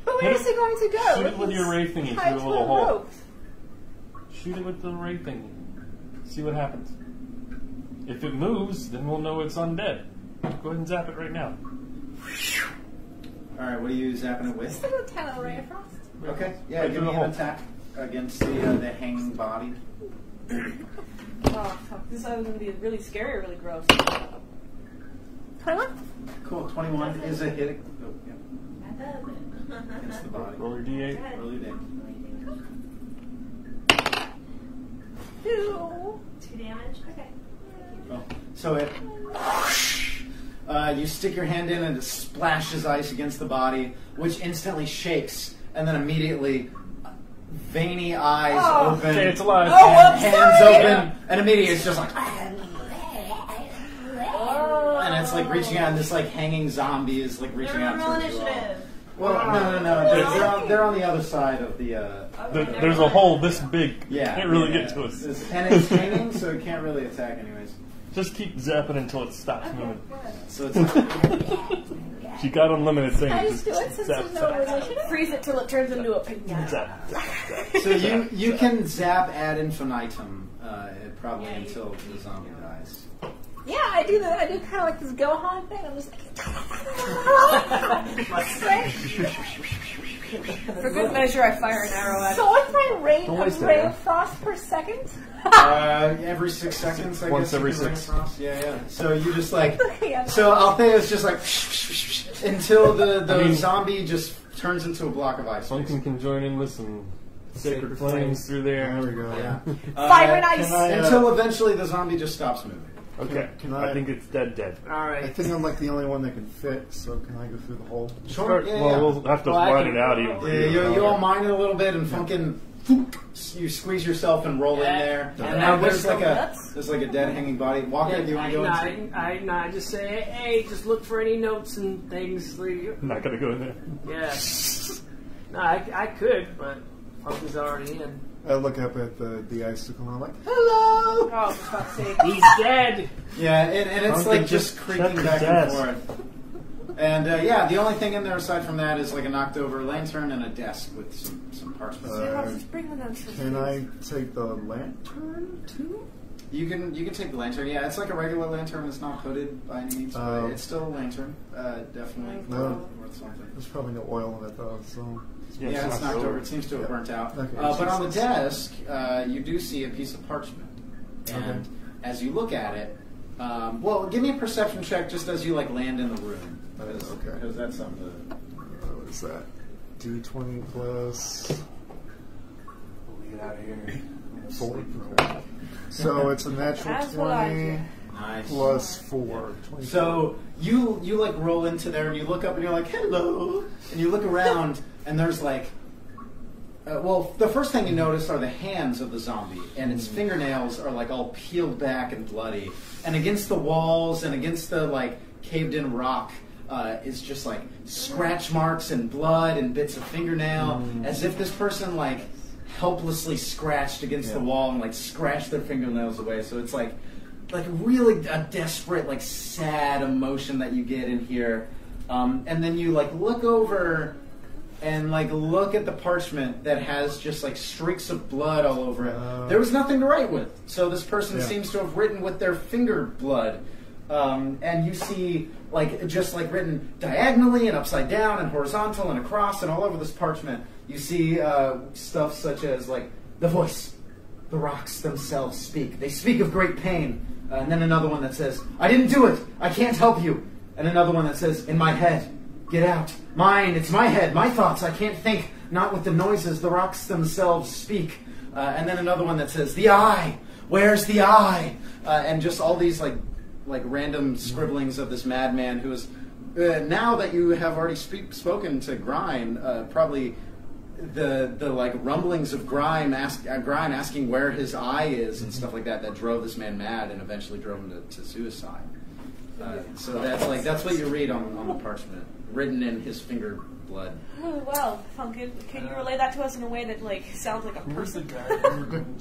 But where is it going to go? Shoot it with your ray thingy Tied through to the little hole. rope. Shoot it with the ray thing. See what happens. If it moves, then we'll know it's undead. Go ahead and zap it right now. All right, what are you zapping it with? Still a ten on Ray of Frost. Okay, yeah, Right give through me the an hole. attack against the uh, the hanging body. Oh, fuck. This is going to be really scary or really gross. Twenty-one. Cool, 21 is a hit. Oh, yeah, against the *laughs* body. Roll your d8. Roll your damage. Two. Two damage. Okay. Oh. So it. Uh, you stick your hand in and it splashes ice against the body, which instantly shakes, and then immediately uh, veiny eyes Oh. open. Okay, it's alive. Oh, and I'm hands sorry. open, and immediately it's just like, Oh. and it's like reaching out, and this like hanging zombie is like reaching out Roll towards you all. initiative. Well, no, no, no. They're, they're, on, they're on the other side of the. Uh, There- There's a hole this big. yeah, Can't really yeah, get to us. It's- and it's hanging, so it can't really attack, anyways. Just keep zapping until it stops moving. So it's She got unlimited things. I just do it since zap, there's no zap, initiative. Freeze it till it turns into a pinata. zap, zap, zap. so you you can zap ad infinitum, uh, probably until the zombie dies. Yeah, I do that. I do kind of like this Gohan thing. I'm just like. *laughs* For good measure, I fire an arrow at So what's my rate Don't waste of it, ray man. of frost per second? Uh, every six seconds, I Once guess. you every can bring six. across. Yeah, yeah. So you just like. *laughs* Yeah. So Althea's just like until the the I mean- zombie just turns into a block of ice. Funkin can join in with some sacred Sacred flames flames. through there. There we go. Yeah. Fire and Uh, ice. I, uh, Until eventually the zombie just stops moving. Okay, Can I, I- think it's dead, dead. All right. I think I'm like the only one that can fit, so can I go through the hole? Sure. Yeah, well, yeah. we'll have to Well, I widen can- it out even. Yeah, you, you all mine it a little bit and fucking you squeeze yourself and roll in there. And And now now there's like still a there's like a dead hanging body. Walk Walker, do you want to go I, into? I, I, no, I just say, hey, just look for any notes and things. I'm not gonna go in there. Yeah. No, I, I could, but Pumpkin's already in. I look up at the, the icicle and I'm like, Hello. Oh, for fuck's sake. He's dead. Yeah, and, and it's Pumpkin like just just creaking back desk. and forth. And uh, yeah, the only thing in there aside from that is like a knocked over lantern and a desk with some some parchment. Uh, Just bring the notes. for can. I take the lantern too? You can you can take the lantern. Yeah, it's like a regular lantern. It's not hooded by any means, but Oh. it's still a lantern. Uh, definitely No. worth something. There's probably no oil in it though, so. Yeah, it's knocked over. It seems to have Yeah. burnt out. Okay. Uh, but on the desk, uh, you do see a piece of parchment, and Okay. as you look at it, um, well, give me a perception check just as you like land in the room. Because, okay. because that's something. To, What is that? D20 plus. We'll get out of here. *laughs* Four. So it's a natural *laughs* That's 20. Nice. plus four. 24. So you you like roll into there and you look up and you're like hello and you look around and there's like uh, well the first thing you notice are the hands of the zombie and its fingernails are like all peeled back and bloody. And against the walls and against the like caved in rock uh, is just like scratch marks and blood and bits of fingernail as if this person like helplessly scratched against the wall and like scratched their fingernails away. So it's like like really a desperate, like sad emotion that you get in here. Um, and then you like look over and like look at the parchment that has just like streaks of blood all over it. Oh. there was nothing to write with, so this person Yeah. seems to have written with their finger blood. Um, and you see like just like written diagonally and upside down and horizontal and across and all over this parchment. You see uh, stuff such as like the voice, the rocks themselves speak. They speak of great pain. Uh, and then another one that says, I didn't do it. I can't help you. And another one that says, in my head. Get out. Mine. It's my head. My thoughts. I can't think. Not with the noises. The rocks themselves speak. Uh, and then another one that says, the eye. Where's the eye? Uh, and just all these like, like random scribblings of this madman who is, uh, now that you have already speak, spoken to Grime, uh, probably the the like rumblings of grime ask uh, grime asking where his eye is and stuff like that that drove this man mad and eventually drove him to, to suicide. Uh, so that's like that's what you read on, on the parchment, written in his finger blood. Oh, well, Funkin, can you relay that to us in a way that like sounds like a Where's the person? guy? we were *laughs* going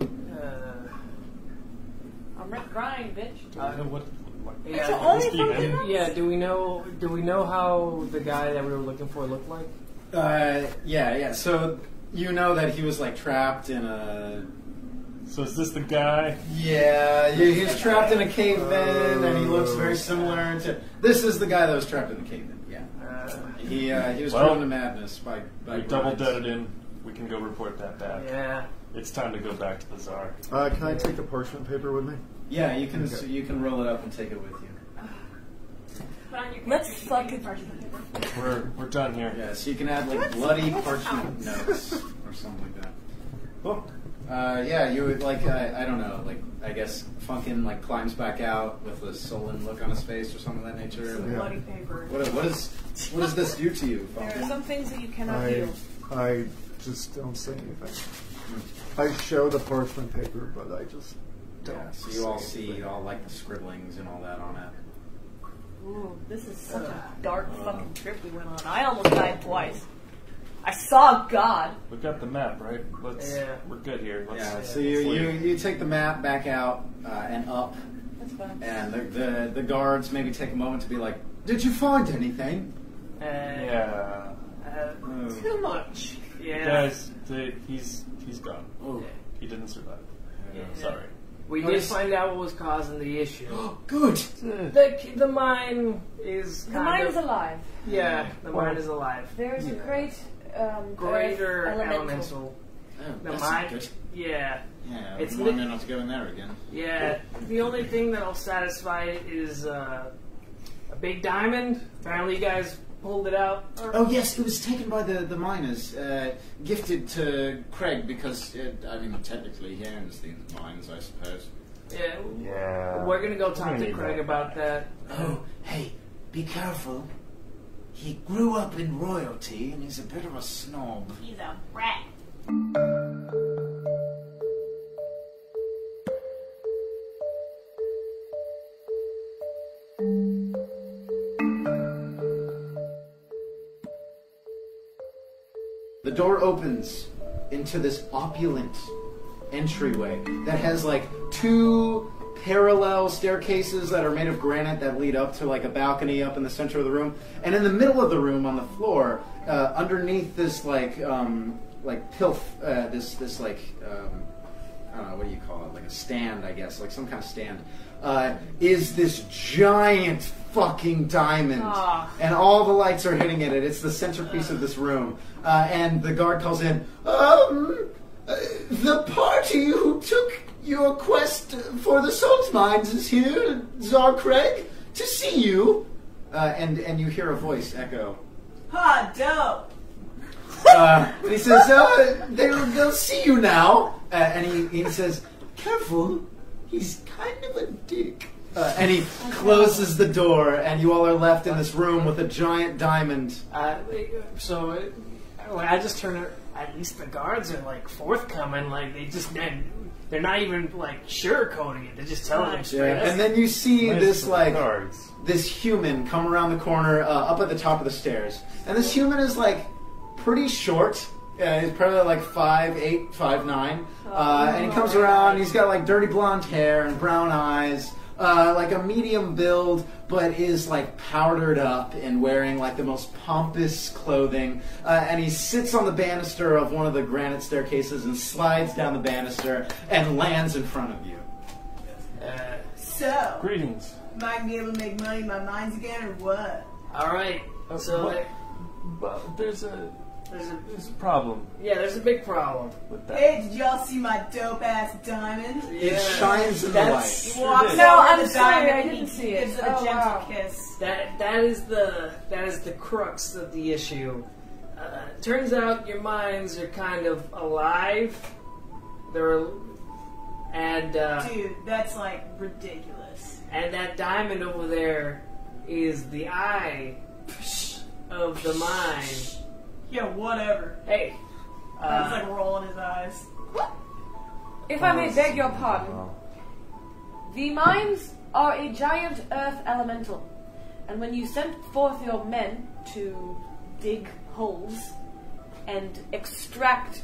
to- Uh, I'm Rick Grind, bitch. I know what. what Yeah. It's the only be Funkin yeah. Do we know? Do we know how the guy that we were looking for looked like? Uh, yeah, yeah. So you know that he was like trapped in a So is this the guy? yeah, yeah he was trapped in a cave in and he looks very similar to this is the guy that was trapped in the cave in. Yeah, Uh, he uh, he was Well, driven to madness by by We double Grimes. deaded in. We can go report that back. yeah. It's time to go back to the czar. Uh, can I take the parchment paper with me? Yeah, you can Okay. so you can roll it up and take it with you. Put on your Let's character sheet, fucking- parchment paper. We're we're done here. Yeah, so you can add like bloody parchment notes or something like that. Cool. Uh, yeah, you would like I, I don't know, like I guess Funkin like climbs back out with a sullen look on his face or something of that nature. Like, Yeah. Bloody paper. what, what is what does this do to you, There are some things that you cannot I, do. I just don't say anything. I show the parchment paper, but I just don't. Yeah, so you all see anything. all like the scribblings and all that on it. Ooh, this is such a dark fucking trip we went on. I almost died twice. I saw God. We got the map, right? Let's. Yeah. We're good here. Let's, Yeah, let's so you, you, you take the map back out uh, and up, That's fine. and the, the the guards maybe take a moment to be like, "Did you find anything?" Uh, Yeah. Uh, Oh. too much. Yeah. Guys, the, he's he's gone. Oh, He didn't survive. Yeah. Sorry. We did find out what was causing the issue. *gasps* good. the the mine is The kind mind of, is alive. Yeah, the mine is alive. There is a great um, Greater elemental. elemental. Oh, The that's mine. good. Yeah. Yeah, It's it's lit- not to go in there again. Yeah, the only thing that'll satisfy it is uh, a big diamond. Apparently, you guys pulled it out. Oh yes, it was taken by the the miners, uh, gifted to Craig because it, I mean technically he owns these mines, I suppose. Yeah, Yeah. we're gonna go talk gonna Craig that. about that. Oh, hey, be careful. He grew up in royalty and he's a bit of a snob. He's a rat. The door opens into this opulent entryway that has like two parallel staircases that are made of granite that lead up to like a balcony up in the center of the room. And in the middle of the room on the floor, uh, underneath this like um, like pilf, uh, this this like um, I don't know what do you call it, like a stand, I guess, like some kind of stand, uh, is this giant fucking diamond, Ah. and all the lights are hitting at it. It's the centerpiece of this room, uh, and the guard calls in, um, uh, the party who took your quest for the salt mines is here, Czar Craig, to see you. Uh, and and you hear a voice echo. Ha, dope. Uh, and he says, uh, they'll, they'll see you now. Uh, and he, he says, careful, he's kind of a dick. Uh, and he closes the door, and you all are left in this room with a giant diamond. Uh, so uh, I just turn it. At least the guards are like forthcoming. Like they just they're, they're not even like sugarcoating it. They're just telling them straight. Yeah, and then you see Nice this like cards. this human come around the corner uh, up at the top of the stairs, and this human is like pretty short. Uh, he's probably like five eight, five nine, uh, and he comes around. He's got like dirty blonde hair and brown eyes, uh, like a medium build, but is like powdered up and wearing like the most pompous clothing. Uh, and he sits on the banister of one of the granite staircases and slides down the banister and lands in front of you. Uh, So, Greetings. am I be able to make money in my mines again, or what? all right. So what? uh, But there's a there's a there's a problem yeah, there's a big problem. with that. Hey, did y'all see my dope ass diamond? It shines in the That's- light. He walks No, I'm the sorry, diamond I didn't he see it. gives it a Oh, gentle wow. kiss. That that is the that is the crux of the issue. Uh, turns out your minds are kind of alive. They're and uh, Dude, that's like ridiculous. and that diamond over there is the eye of the mind. Yeah, whatever. Hey, He's uh, like rolling his eyes. If I may beg your pardon, the mines are a giant earth elemental, and when you sent forth your men to dig holes and extract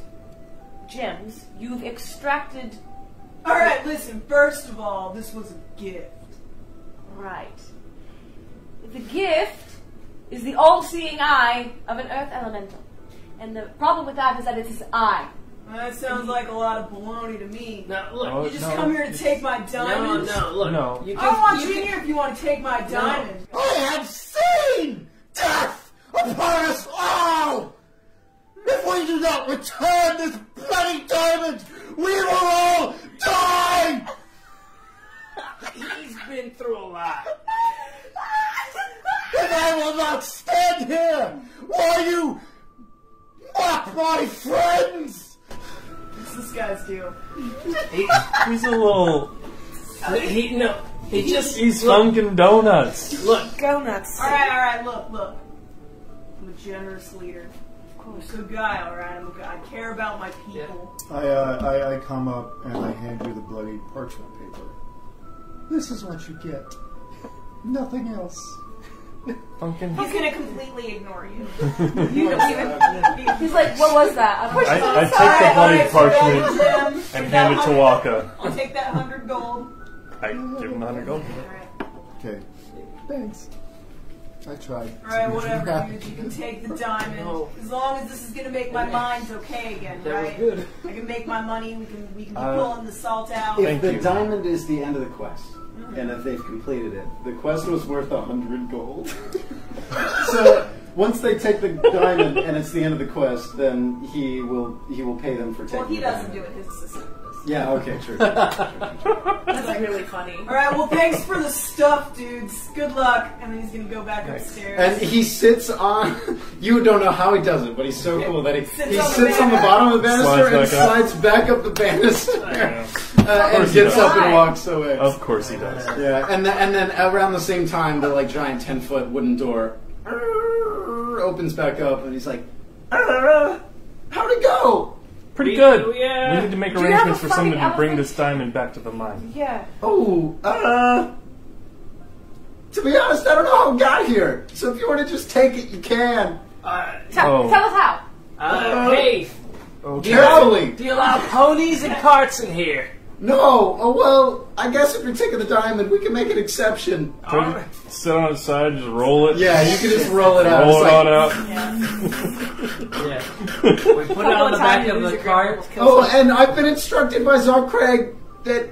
gems, you've extracted Alright, listen, first of all, this was a gift. right. The gift is the all-seeing eye of an earth elemental, and the problem with that is that it is his eye. That sounds like a lot of baloney to me. now look, Oh, You just no, come here to take my diamonds. no, diamond. no, look, No. You I don't want you you in here if you want to take my diamond. I have seen death upon us all! If we do not return this bloody diamond, we will all die! He's been through a lot. And I will not stand here while you mock my friends! What's this guy's deal? He, He's a little. he no, he just He's look, Dunkin' Donuts. look. Go nuts. Alright, alright, look, look. I'm a generous leader. I'm a good guy, alright? I'm a good, I care about my people. I, uh, I, I come up and I hand you the bloody parchment paper. This is what you get. *laughs* Nothing else. Dunkin'. He's gonna completely ignore you. *laughs* You don't even. He's like, what was that? I'm like, I, I take the bloody Alright, so parchment and for hand it to hundred- Waka. I'll take that hundred gold. I give him a hundred gold. Alright, Okay. Thanks. I tried. alright, whatever, dude. You can take the diamond. No. As long as this is gonna make my minds okay again, That was right? good. I can make my money, we can we can be Uh, pulling the salt out. If Thank the you. diamond is the end of the quest, and if they've completed it, the quest was worth a hundred gold. *laughs* so once they take the diamond and it's the end of the quest, then he will he will pay them for taking. well, he doesn't diamond. do it, his assistant does. Yeah. Okay. True. *laughs* that's really funny. Alright, well, thanks for the stuff, dudes. Good luck. And then he's gonna go back upstairs. and he sits on. You don't know how he does it, but he's so cool that he Sits he on the sits on the bottom of the banister Slides and back up. slides back up the banister, *laughs* uh, and gets up and walks away. Of course he does. Yeah, and then, and then around the same time, the like giant ten foot wooden door opens back up, and he's like, "Uh, "How'd it go?" Pretty We- good. yeah. We need to make Do you have arrangements a for someone to bring elephant? this diamond back to the mine. Yeah. Oh, uh, to be honest, I don't know how it got here. So if you want to just take it, you can. Uh, Tell, Oh. tell us how. uh, hey, Okay. Carefully. do you allow ponies and carts in here? No. Oh well, I guess if you're taking the diamond, we can make an exception. Can we sit on the side, just roll it. Yeah, you can just roll it out. Roll It's it like- on out. Yeah. We put it on the back of the cart. Oh, and I've been instructed by Czar Craig that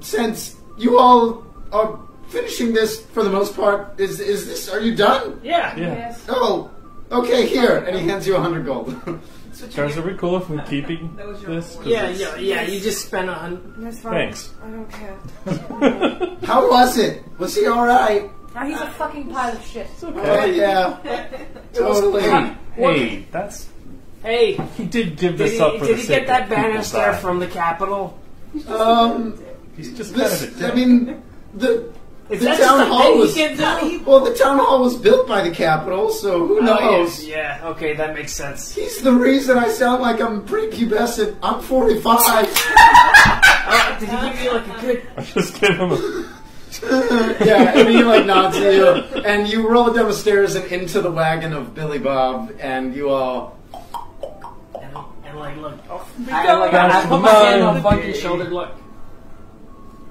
since you all are finishing this for the most part, is is this? Are you done? Yeah. Yeah. Yes. Oh, okay. Here, and he hands you a hundred gold. That's what you Guys, are we cool if we're keeping That was your this? 'Cause reward. Yeah, yeah, yeah. You just spent a hundred. That's fine. Thanks. I don't care. *laughs* How was it? Was he all right? Now he's a fucking pile of shit. *laughs* Oh yeah, totally. Hey, that's. Hey, He did give did this he, up for did the he sake get that of people's banister die. from the Capitol? Um, He's just kind of a dick. I mean, the Is the that town a hall thing was he can do? well, the town hall was built by the Capitol, so who Oh, knows? yeah, yeah, okay, that makes sense. He's the reason I sound like I'm prepubescent. I'm 45. *laughs* Uh, did he give you like a good? *laughs* I just give him a. *laughs* yeah, and he like nods to you, and you roll down the stairs and into the wagon of Billy Bob, and you all. And, and like, look, Oh, I, like, I, I That's put my hand on Funky's shoulder. Look,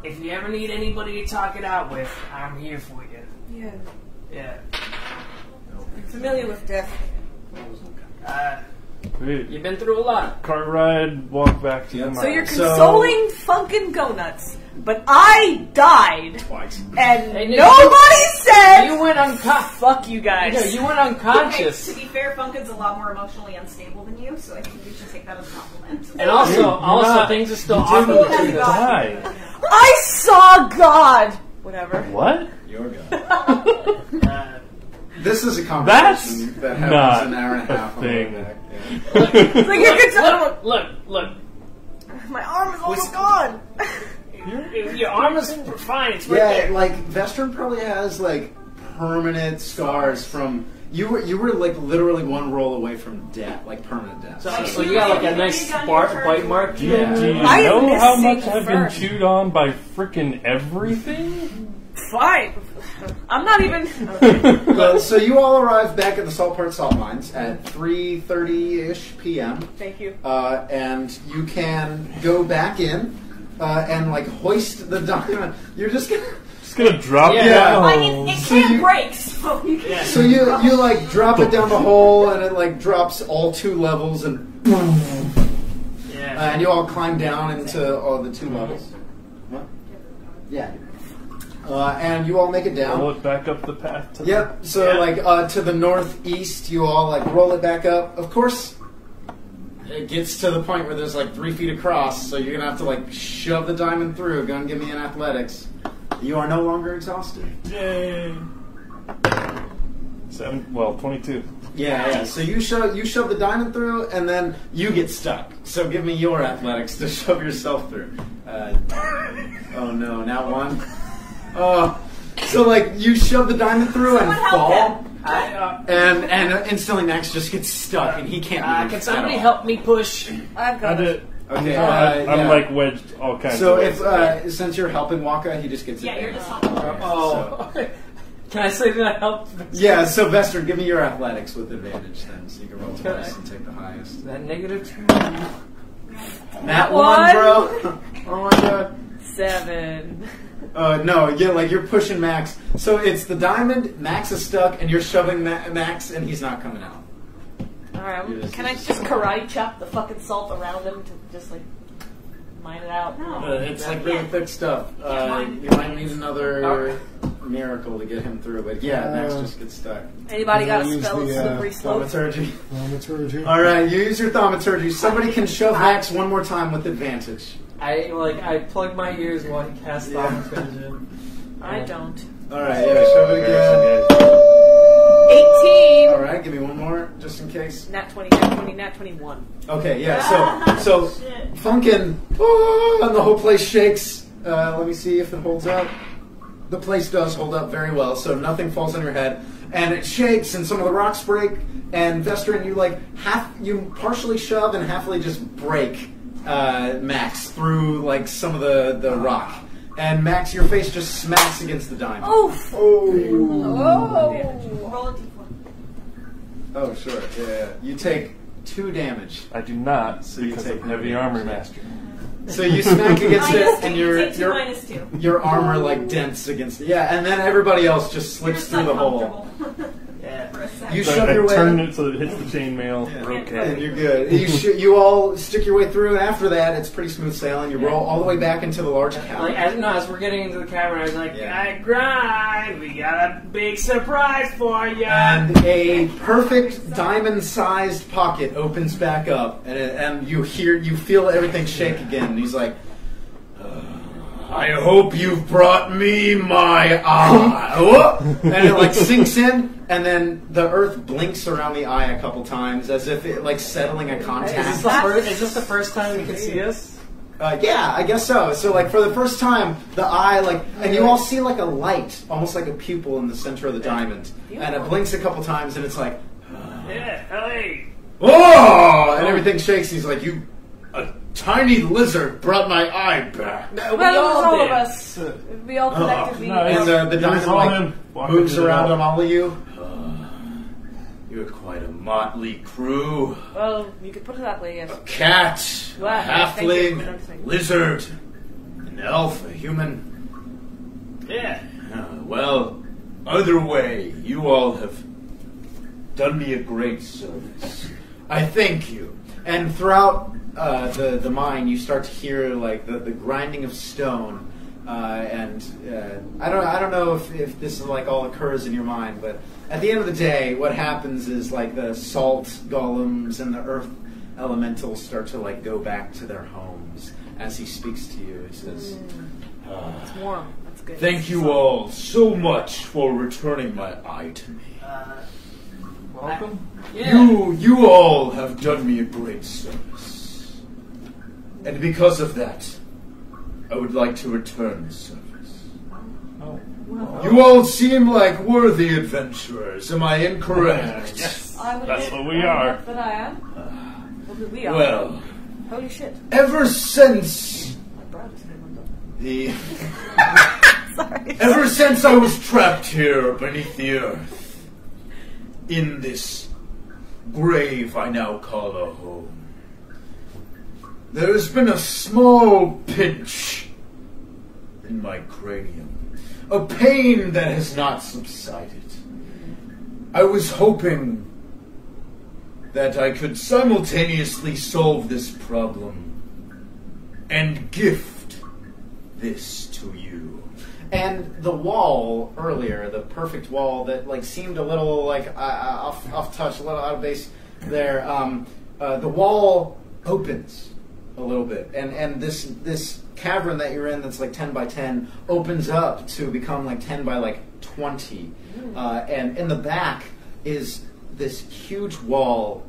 if you ever need anybody to talk it out with, I'm here for you. Yeah. Yeah. I'm familiar with death. Uh, Wait, you've been through a lot. Cart ride, walk back to Yep. the So you're mines. So- consoling Funkin' Go Nuts, but I died, Twice. and Hey, you- nobody said. You went unconscious. Fuck you guys. No, you went *laughs* Okay, unconscious. to be fair, Funkin's a lot more emotionally unstable than you, so I think you should take that as a compliment. And also, You're also not- things are still you awkward didn't between us. die. I saw God. Whatever. What? Your God. Uh, *laughs* This is a That's conversation that happens not an hour and a half a on the way thing. back. Yeah. It's like you're look, look, My arm is almost gone. *laughs* look. Your arm is fine. It's right Yeah, there. like Vestren probably has like permanent scars from you were you were like literally one roll away from death, like permanent death. So, Like, so you you got like a nice dig on bar, your bite mark. Do you, Yeah. do you I know how much I've been chewed on by frickin' everything? Fine. I'm not even. *laughs* Well, so you all arrive back at the Salt Saltport Salt Mines at 3:30 ish p.m. Thank you. uh, and you can go back in uh, and like hoist the diamond. *laughs* You're just gonna. Just gonna drop Yeah. it down. I mean, it So can't you- break, so you can. So you you like drop it down the *laughs* hole and it like drops all two levels and boom, uh, Yeah. and you all climb down into all the two levels. What? Yeah. Uh, and you all make it down. Roll it back up the path to Yep. So Yeah. like uh, to the northeast, you all like roll it back up. Of course, it gets to the point where there's like three feet across, so you're gonna have to like shove the diamond through. Go and give me an athletics. You are no longer exhausted. Yay! Seven, well, 22. Yeah, yeah. So you shove you shove the diamond through, and then you get stuck. So give me your athletics to *laughs* shove yourself through. Uh, oh no, now one. Oh, so like you shove the diamond through and Someone help fall, him. I, uh, and and instantly Max just gets stuck, and he can't. uh, move can somebody help me push? I've I got it. did. Okay, I'm, uh, I'm yeah. like wedged all kinds So of ways. if uh, since you're helping Waka, he just gets Yeah, it. you're just helping. Oh. *laughs* Can I say that I helped? Yeah, so Vester, give me your athletics with advantage then, so you can roll Okay. twice and take the highest. That negative two. That One. one, bro. *laughs* oh my god. Seven. Uh, no, yeah, like you're pushing Max. So it's the diamond. Max is stuck, and you're shoving Ma- Max, and he's not coming out. Alright, You're just- can I just karate chop the fucking salt around him to just like mine it out? No. Uh, it's like really thick stuff. Uh, you might need another miracle to get him through, but yeah, Max Uh, just gets stuck. Anybody got a Use spell of the, uh, slippery slope? Thaumaturgy. Thaumaturgy. All right, you use your thaumaturgy. Somebody can shove *laughs* Max one more time with advantage. I like I plug my ears while he casts Yeah. thaumaturgy. I don't. All right, yeah, shove it again. 18. All right, give me one more, just in case. Nat 20, nat 20, nat 21. Okay, yeah. So, so Funkin', ah, and the whole place shakes. Uh, let me see if it holds up. The place does hold up very well, so nothing falls on your head, and it shakes, and some of the rocks break. And Vestren, you like half, you partially shove and halfly just break uh, Max through like some of the the rock. And Max, your face just smacks against the diamond. Oof! Oh. Roll a d4. Oh, sure. Yeah, yeah. You take two damage. I do not So you because take of heavy no armor damage. master. So you smack against Minus it, two. and your take your minus two. your armor like dents against it. Yeah, and then everybody else just You're slips through the hole. *laughs* uncomfortable Yeah. for a second. You So shove I your way turn it so that it hits the chainmail. Yeah. We're and okay. you're good. You sh- you all stick your way through, and after that, it's pretty smooth sailing. You roll all the way back into the large Like cavern. as no, as we're getting into the cavern, I was like, Yeah. "I grind. We got a big surprise for you." And a perfect diamond-sized pocket opens back up, and and you hear, you feel everything shake again. And he's like, "Uh, "I hope you've brought me my eye." *laughs* Whoop! and it like sinks in, and then the earth blinks around the eye a couple times, as if it like settling a contact. Is this, the first, is this the first time you can see us? Uh, yeah, I guess so. So, like, for the first time, the eye, like, and you all see, like, a light, almost like a pupil in the center of the diamond. And it blinks a couple times, and it's like, Yeah, hey. oh! And everything shakes. He's like, you, a tiny lizard brought my eye back. Well, it was all did. of us. We all collectively. no, And uh, the You diamond, saw like, moves around wall. on all of you. *sighs* You're quite a motley crew. well, you could put it that way, yes. A cat, a Well, thank you for halfling, lizard, an elf, a human. Yeah. Uh, well, either way, you all have done me a great service. I thank you. And throughout uh, the the mine, you start to hear like the, the grinding of stone. Uh, and uh, I don't I don't know if, if this is like all occurs in your mind, but at the end of the day, what happens is like the salt golems and the earth elementals start to like go back to their homes as he speaks to you. He says. "Ah, It's warm. That's good. Thank you all so much for returning my eye to me. Uh, Welcome. yeah. You, you all have done me a great service. And because of that, I would like to return the service. Oh. You all seem like worthy adventurers, am I incorrect? Yes. I would That's admit- what we I are. admit That I am. Ah. Well, we are. Well, Holy shit. ever since My brow just came undone. the *laughs* Sorry. Ever since I was trapped here beneath the earth, in this grave I now call a home, there has been a small pinch in my cranium, a pain that has not subsided. I was hoping that I could simultaneously solve this problem and gift this to you. And the wall earlier, the perfect wall that like seemed a little like uh, uh, off, off touch, a little out of base there. Um, uh, the wall opens a little bit, and and this this cavern that you're in, that's like ten by ten, opens up to become like ten by like twenty, uh, and in the back is this huge wall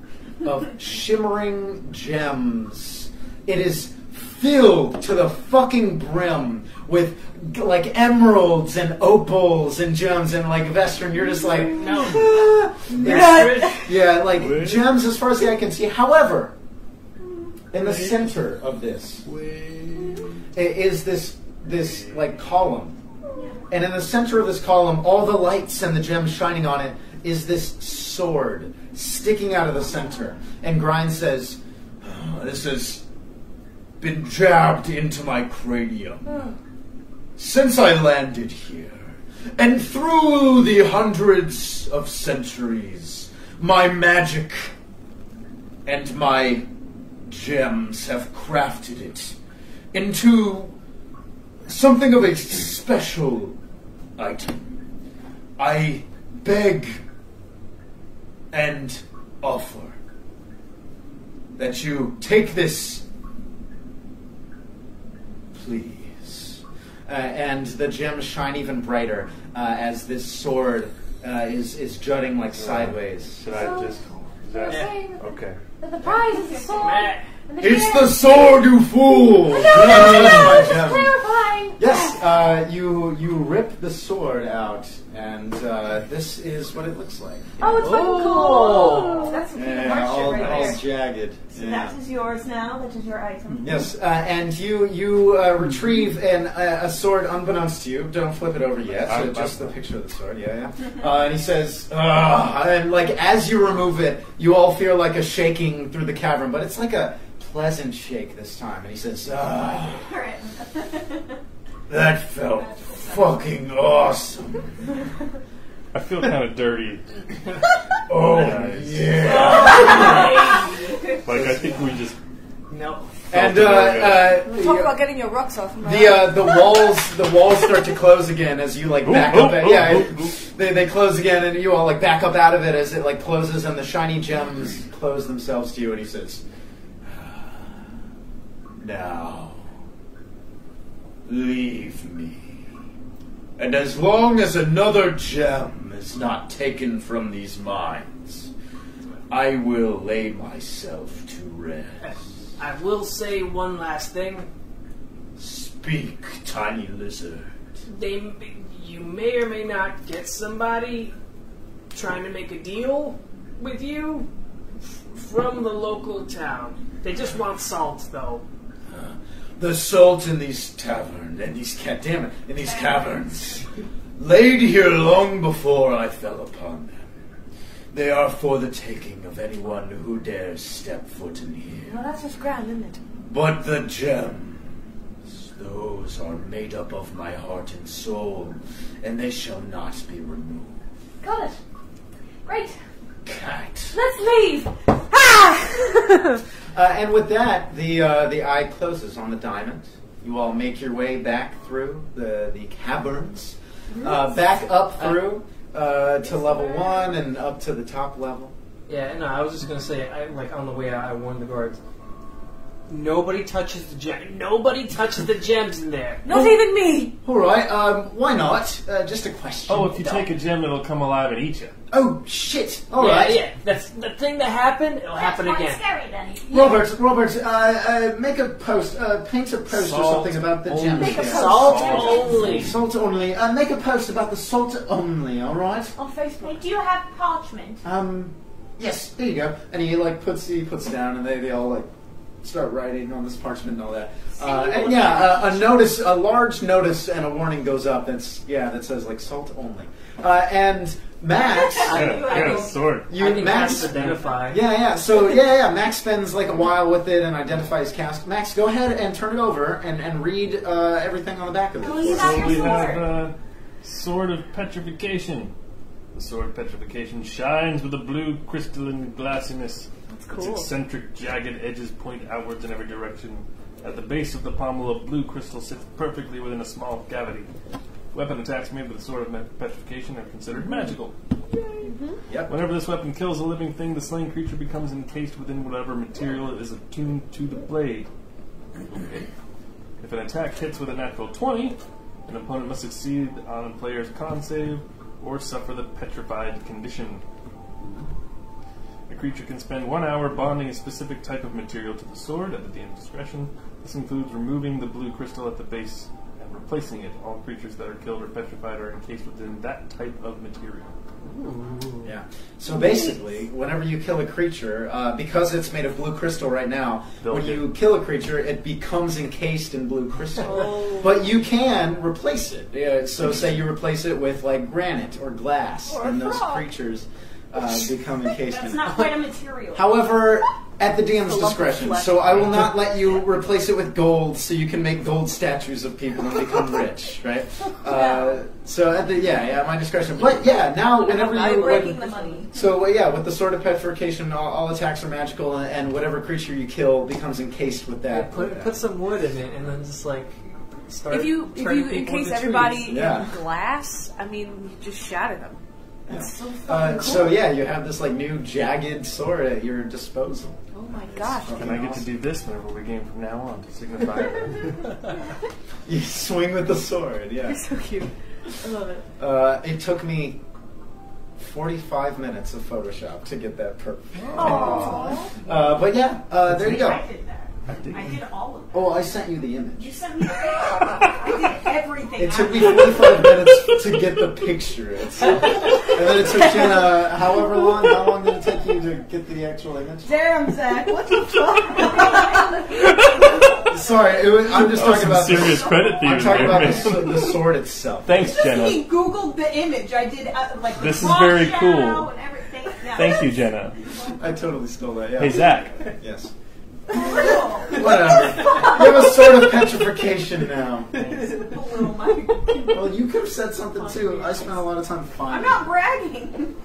of *laughs* shimmering gems. It is filled to the fucking brim with like emeralds and opals and gems and like Vestren, you're just like No. *laughs* "Ah." Vestren? yeah, like gems as far as the eye can see. However, in the center of this. Is this this like column, and in the center of this column, all the lights and the gems shining on it is this sword sticking out of the center. And Grind says, "Oh, "This has been jabbed into my cranium since I landed here, and through the hundreds of centuries, my magic and my gems have crafted it into something of a special item. I beg and offer that you take this, please. Uh, and the gems shine even brighter uh, as this sword uh, is is jutting like sideways. Should I just? Is that, saying okay. That the prize is the sword. The It's the sword, you fool! No, no, Yes, no, my it's gem. clarifying. Yes, uh, you you rip the sword out, and uh, this is what it looks like. Oh, it's fucking Oh, cool. that's some Yeah, yeah, hardship all, right all there. jagged. So Yeah. that is yours now. That is your item. Yes, uh, and you you uh, retrieve an, uh, a sword unbeknownst to you. Don't flip it over yet. So I'm- just the picture of the sword. Yeah, yeah. *laughs* Uh, and he says, Ugh, and like as you remove it, you all feel like a shaking through the cavern, but it's like a pleasant shake this time. And he says, Ugh, All right. *laughs* "That felt fucking awesome." I feel kind of dirty. Oh Nice. yeah. Like I think we just. No. And felt uh, it over. uh, Talk about getting your rocks off. The uh, the walls the walls start to close again as you like back Ooh, up. ooh, at- yeah, ooh, ooh, ooh. they they close again, and you all like back up out of it as it like closes, and the shiny gems close themselves to you. And he says, "Now, leave me, and as long as another gem is not taken from these mines, I will lay myself to rest." I will say one last thing. speak, tiny lizard? They, you may or may not get somebody trying to make a deal with you from the local town. They just want salt, though. Uh, The salt in these taverns, and these ca- damn it, in these caverns, laid here long before I fell upon them. They are for the taking of anyone who dares step foot in here. Well, that's just grand, isn't it? But the gems, those are made up of my heart and soul, and they shall not be removed. Got it. Great. Cat. Let's leave. Ah! *laughs* Uh, and with that, the uh, the eye closes on the diamond. You all make your way back through the the caverns, uh, back up through uh, to level one and up to the top level. Yeah, no, I was just gonna say, I, like on the way out, I warned the guards. Nobody touches the gem. Nobody touches the gems in there. Not even me. All right, um, why not? Uh, just a question. Oh, if you take a gem, it'll come alive and eat you. Oh shit! All yeah, right, yeah. That's the thing that happened. It'll happen That's again. scary then. Robert, Robert, uh, uh, make a post, uh, paint a post or Salt something about the only. gems. Make a post. Salt Salt. only. Salt only. Uh, make a post about the salt only. All right. On Facebook. Hey, do you have parchment? Um, yes, there you go. And he like puts he puts down, and they, they all like start writing on this parchment and all that. Uh, and yeah, uh, a notice, a large notice, and a warning goes up. That's yeah, that says like salt only. Uh, and Max, Yeah, *laughs* I got a sword. you I think Max, Max identify. yeah, yeah. So yeah, yeah. Max spends like a while with it and identifies cast. Max, go ahead and turn it over and and read uh, everything on the back of it. Please. So we your have sword. uh, Sword of Petrification. The Sword of Petrification shines with a blue crystalline glassiness. Its cool. eccentric, jagged edges point outwards in every direction. At the base of the pommel, a blue crystal sits perfectly within a small cavity. Weapon attacks made with the Sword of Petrification are considered mm-hmm. magical. Mm-hmm. Yep. Whenever this weapon kills a living thing, the slain creature becomes encased within whatever material is attuned to the blade. Okay. If an attack hits with a natural 20, an opponent must succeed on a player's con save or suffer the petrified condition. A creature can spend one hour bonding a specific type of material to the sword at the DM's discretion. This includes removing the blue crystal at the base and replacing it. All creatures that are killed or petrified are encased within that type of material. Yeah. So basically, whenever you kill a creature, uh, because it's made of blue crystal right now, Built when it. you kill a creature, it becomes encased in blue crystal. *laughs* But you can replace it. Yeah, so say you replace it with like granite or glass, Or and those frog. creatures uh, become encased That's in not it. quite a material. However, at the DM's A lump of discretion, so I will not let you replace it with gold, so you can make gold statues of people and become rich, right? *laughs* Uh, so at the yeah, yeah, my discretion. But yeah, now whenever I'm you breaking when- the money. so yeah, with the sword of petrification, all, all attacks are magical, and, and whatever creature you kill becomes encased with Yeah, that. put put some wood in it, and then just like start. If you if turning you encase everybody trees. in Yeah. glass, I mean, you just shatter them. That's so Uh, cool. So yeah, you have this like new jagged sword at your disposal. oh my gosh. And I get to do this whenever we game from now on to signify. *laughs* You swing with the sword. Yeah. You're so cute. I love it. Uh, it took me 45 minutes of Photoshop to get that perfect. Aww. *laughs* Uh, but yeah, uh, there you go. I did. I did all of that. Oh, I sent you the image. You sent me the picture. I did everything. It took me 45 minutes to get the picture. It's, and then it took Jenna however long. How long did it take you to get the actual image? Damn, Zach, what the fuck? Sorry, it was, I'm just Oh, talking about serious the, credit I'm talking there, about the, the sword itself. Thanks, Jenna. He googled the image. I did uh, like the This is very cool. And everything. Yeah. Thank you, Jenna. I totally stole that. Yeah. Hey, Zach. Yes. Cool. Whatever. You have a sword of petrification now. Little Well, you could have said something too. I spent a lot of time finding. I'm not bragging.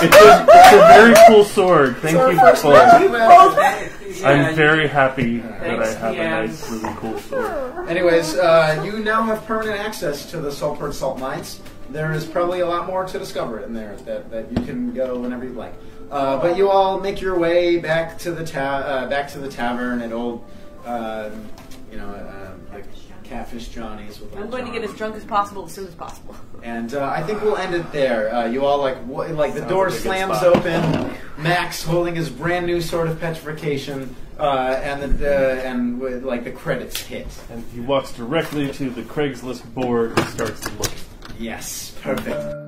It's a, it's a very cool sword. Thank Our you first both. match. I'm very happy that I Thanks, have a DM. nice, really cool sword. Anyways, uh, you now have permanent access to the Saltport Salt Mines. There is probably a lot more to discover in there that, that you can go whenever you like. Uh, but you all make your way back to the ta- uh, back to the tavern at old, uh, you know, uh, like catfish Johnny's. with. I'm little going to get as drunk as possible as soon as possible. And uh, I think we'll end it there. Uh, you all like wha- like the Sounds door like slams open. Max holding his brand new sword of petrification, uh, and the uh, and with, like the credits hit. And he walks directly to the Craigslist board and starts looking. Yes, perfect.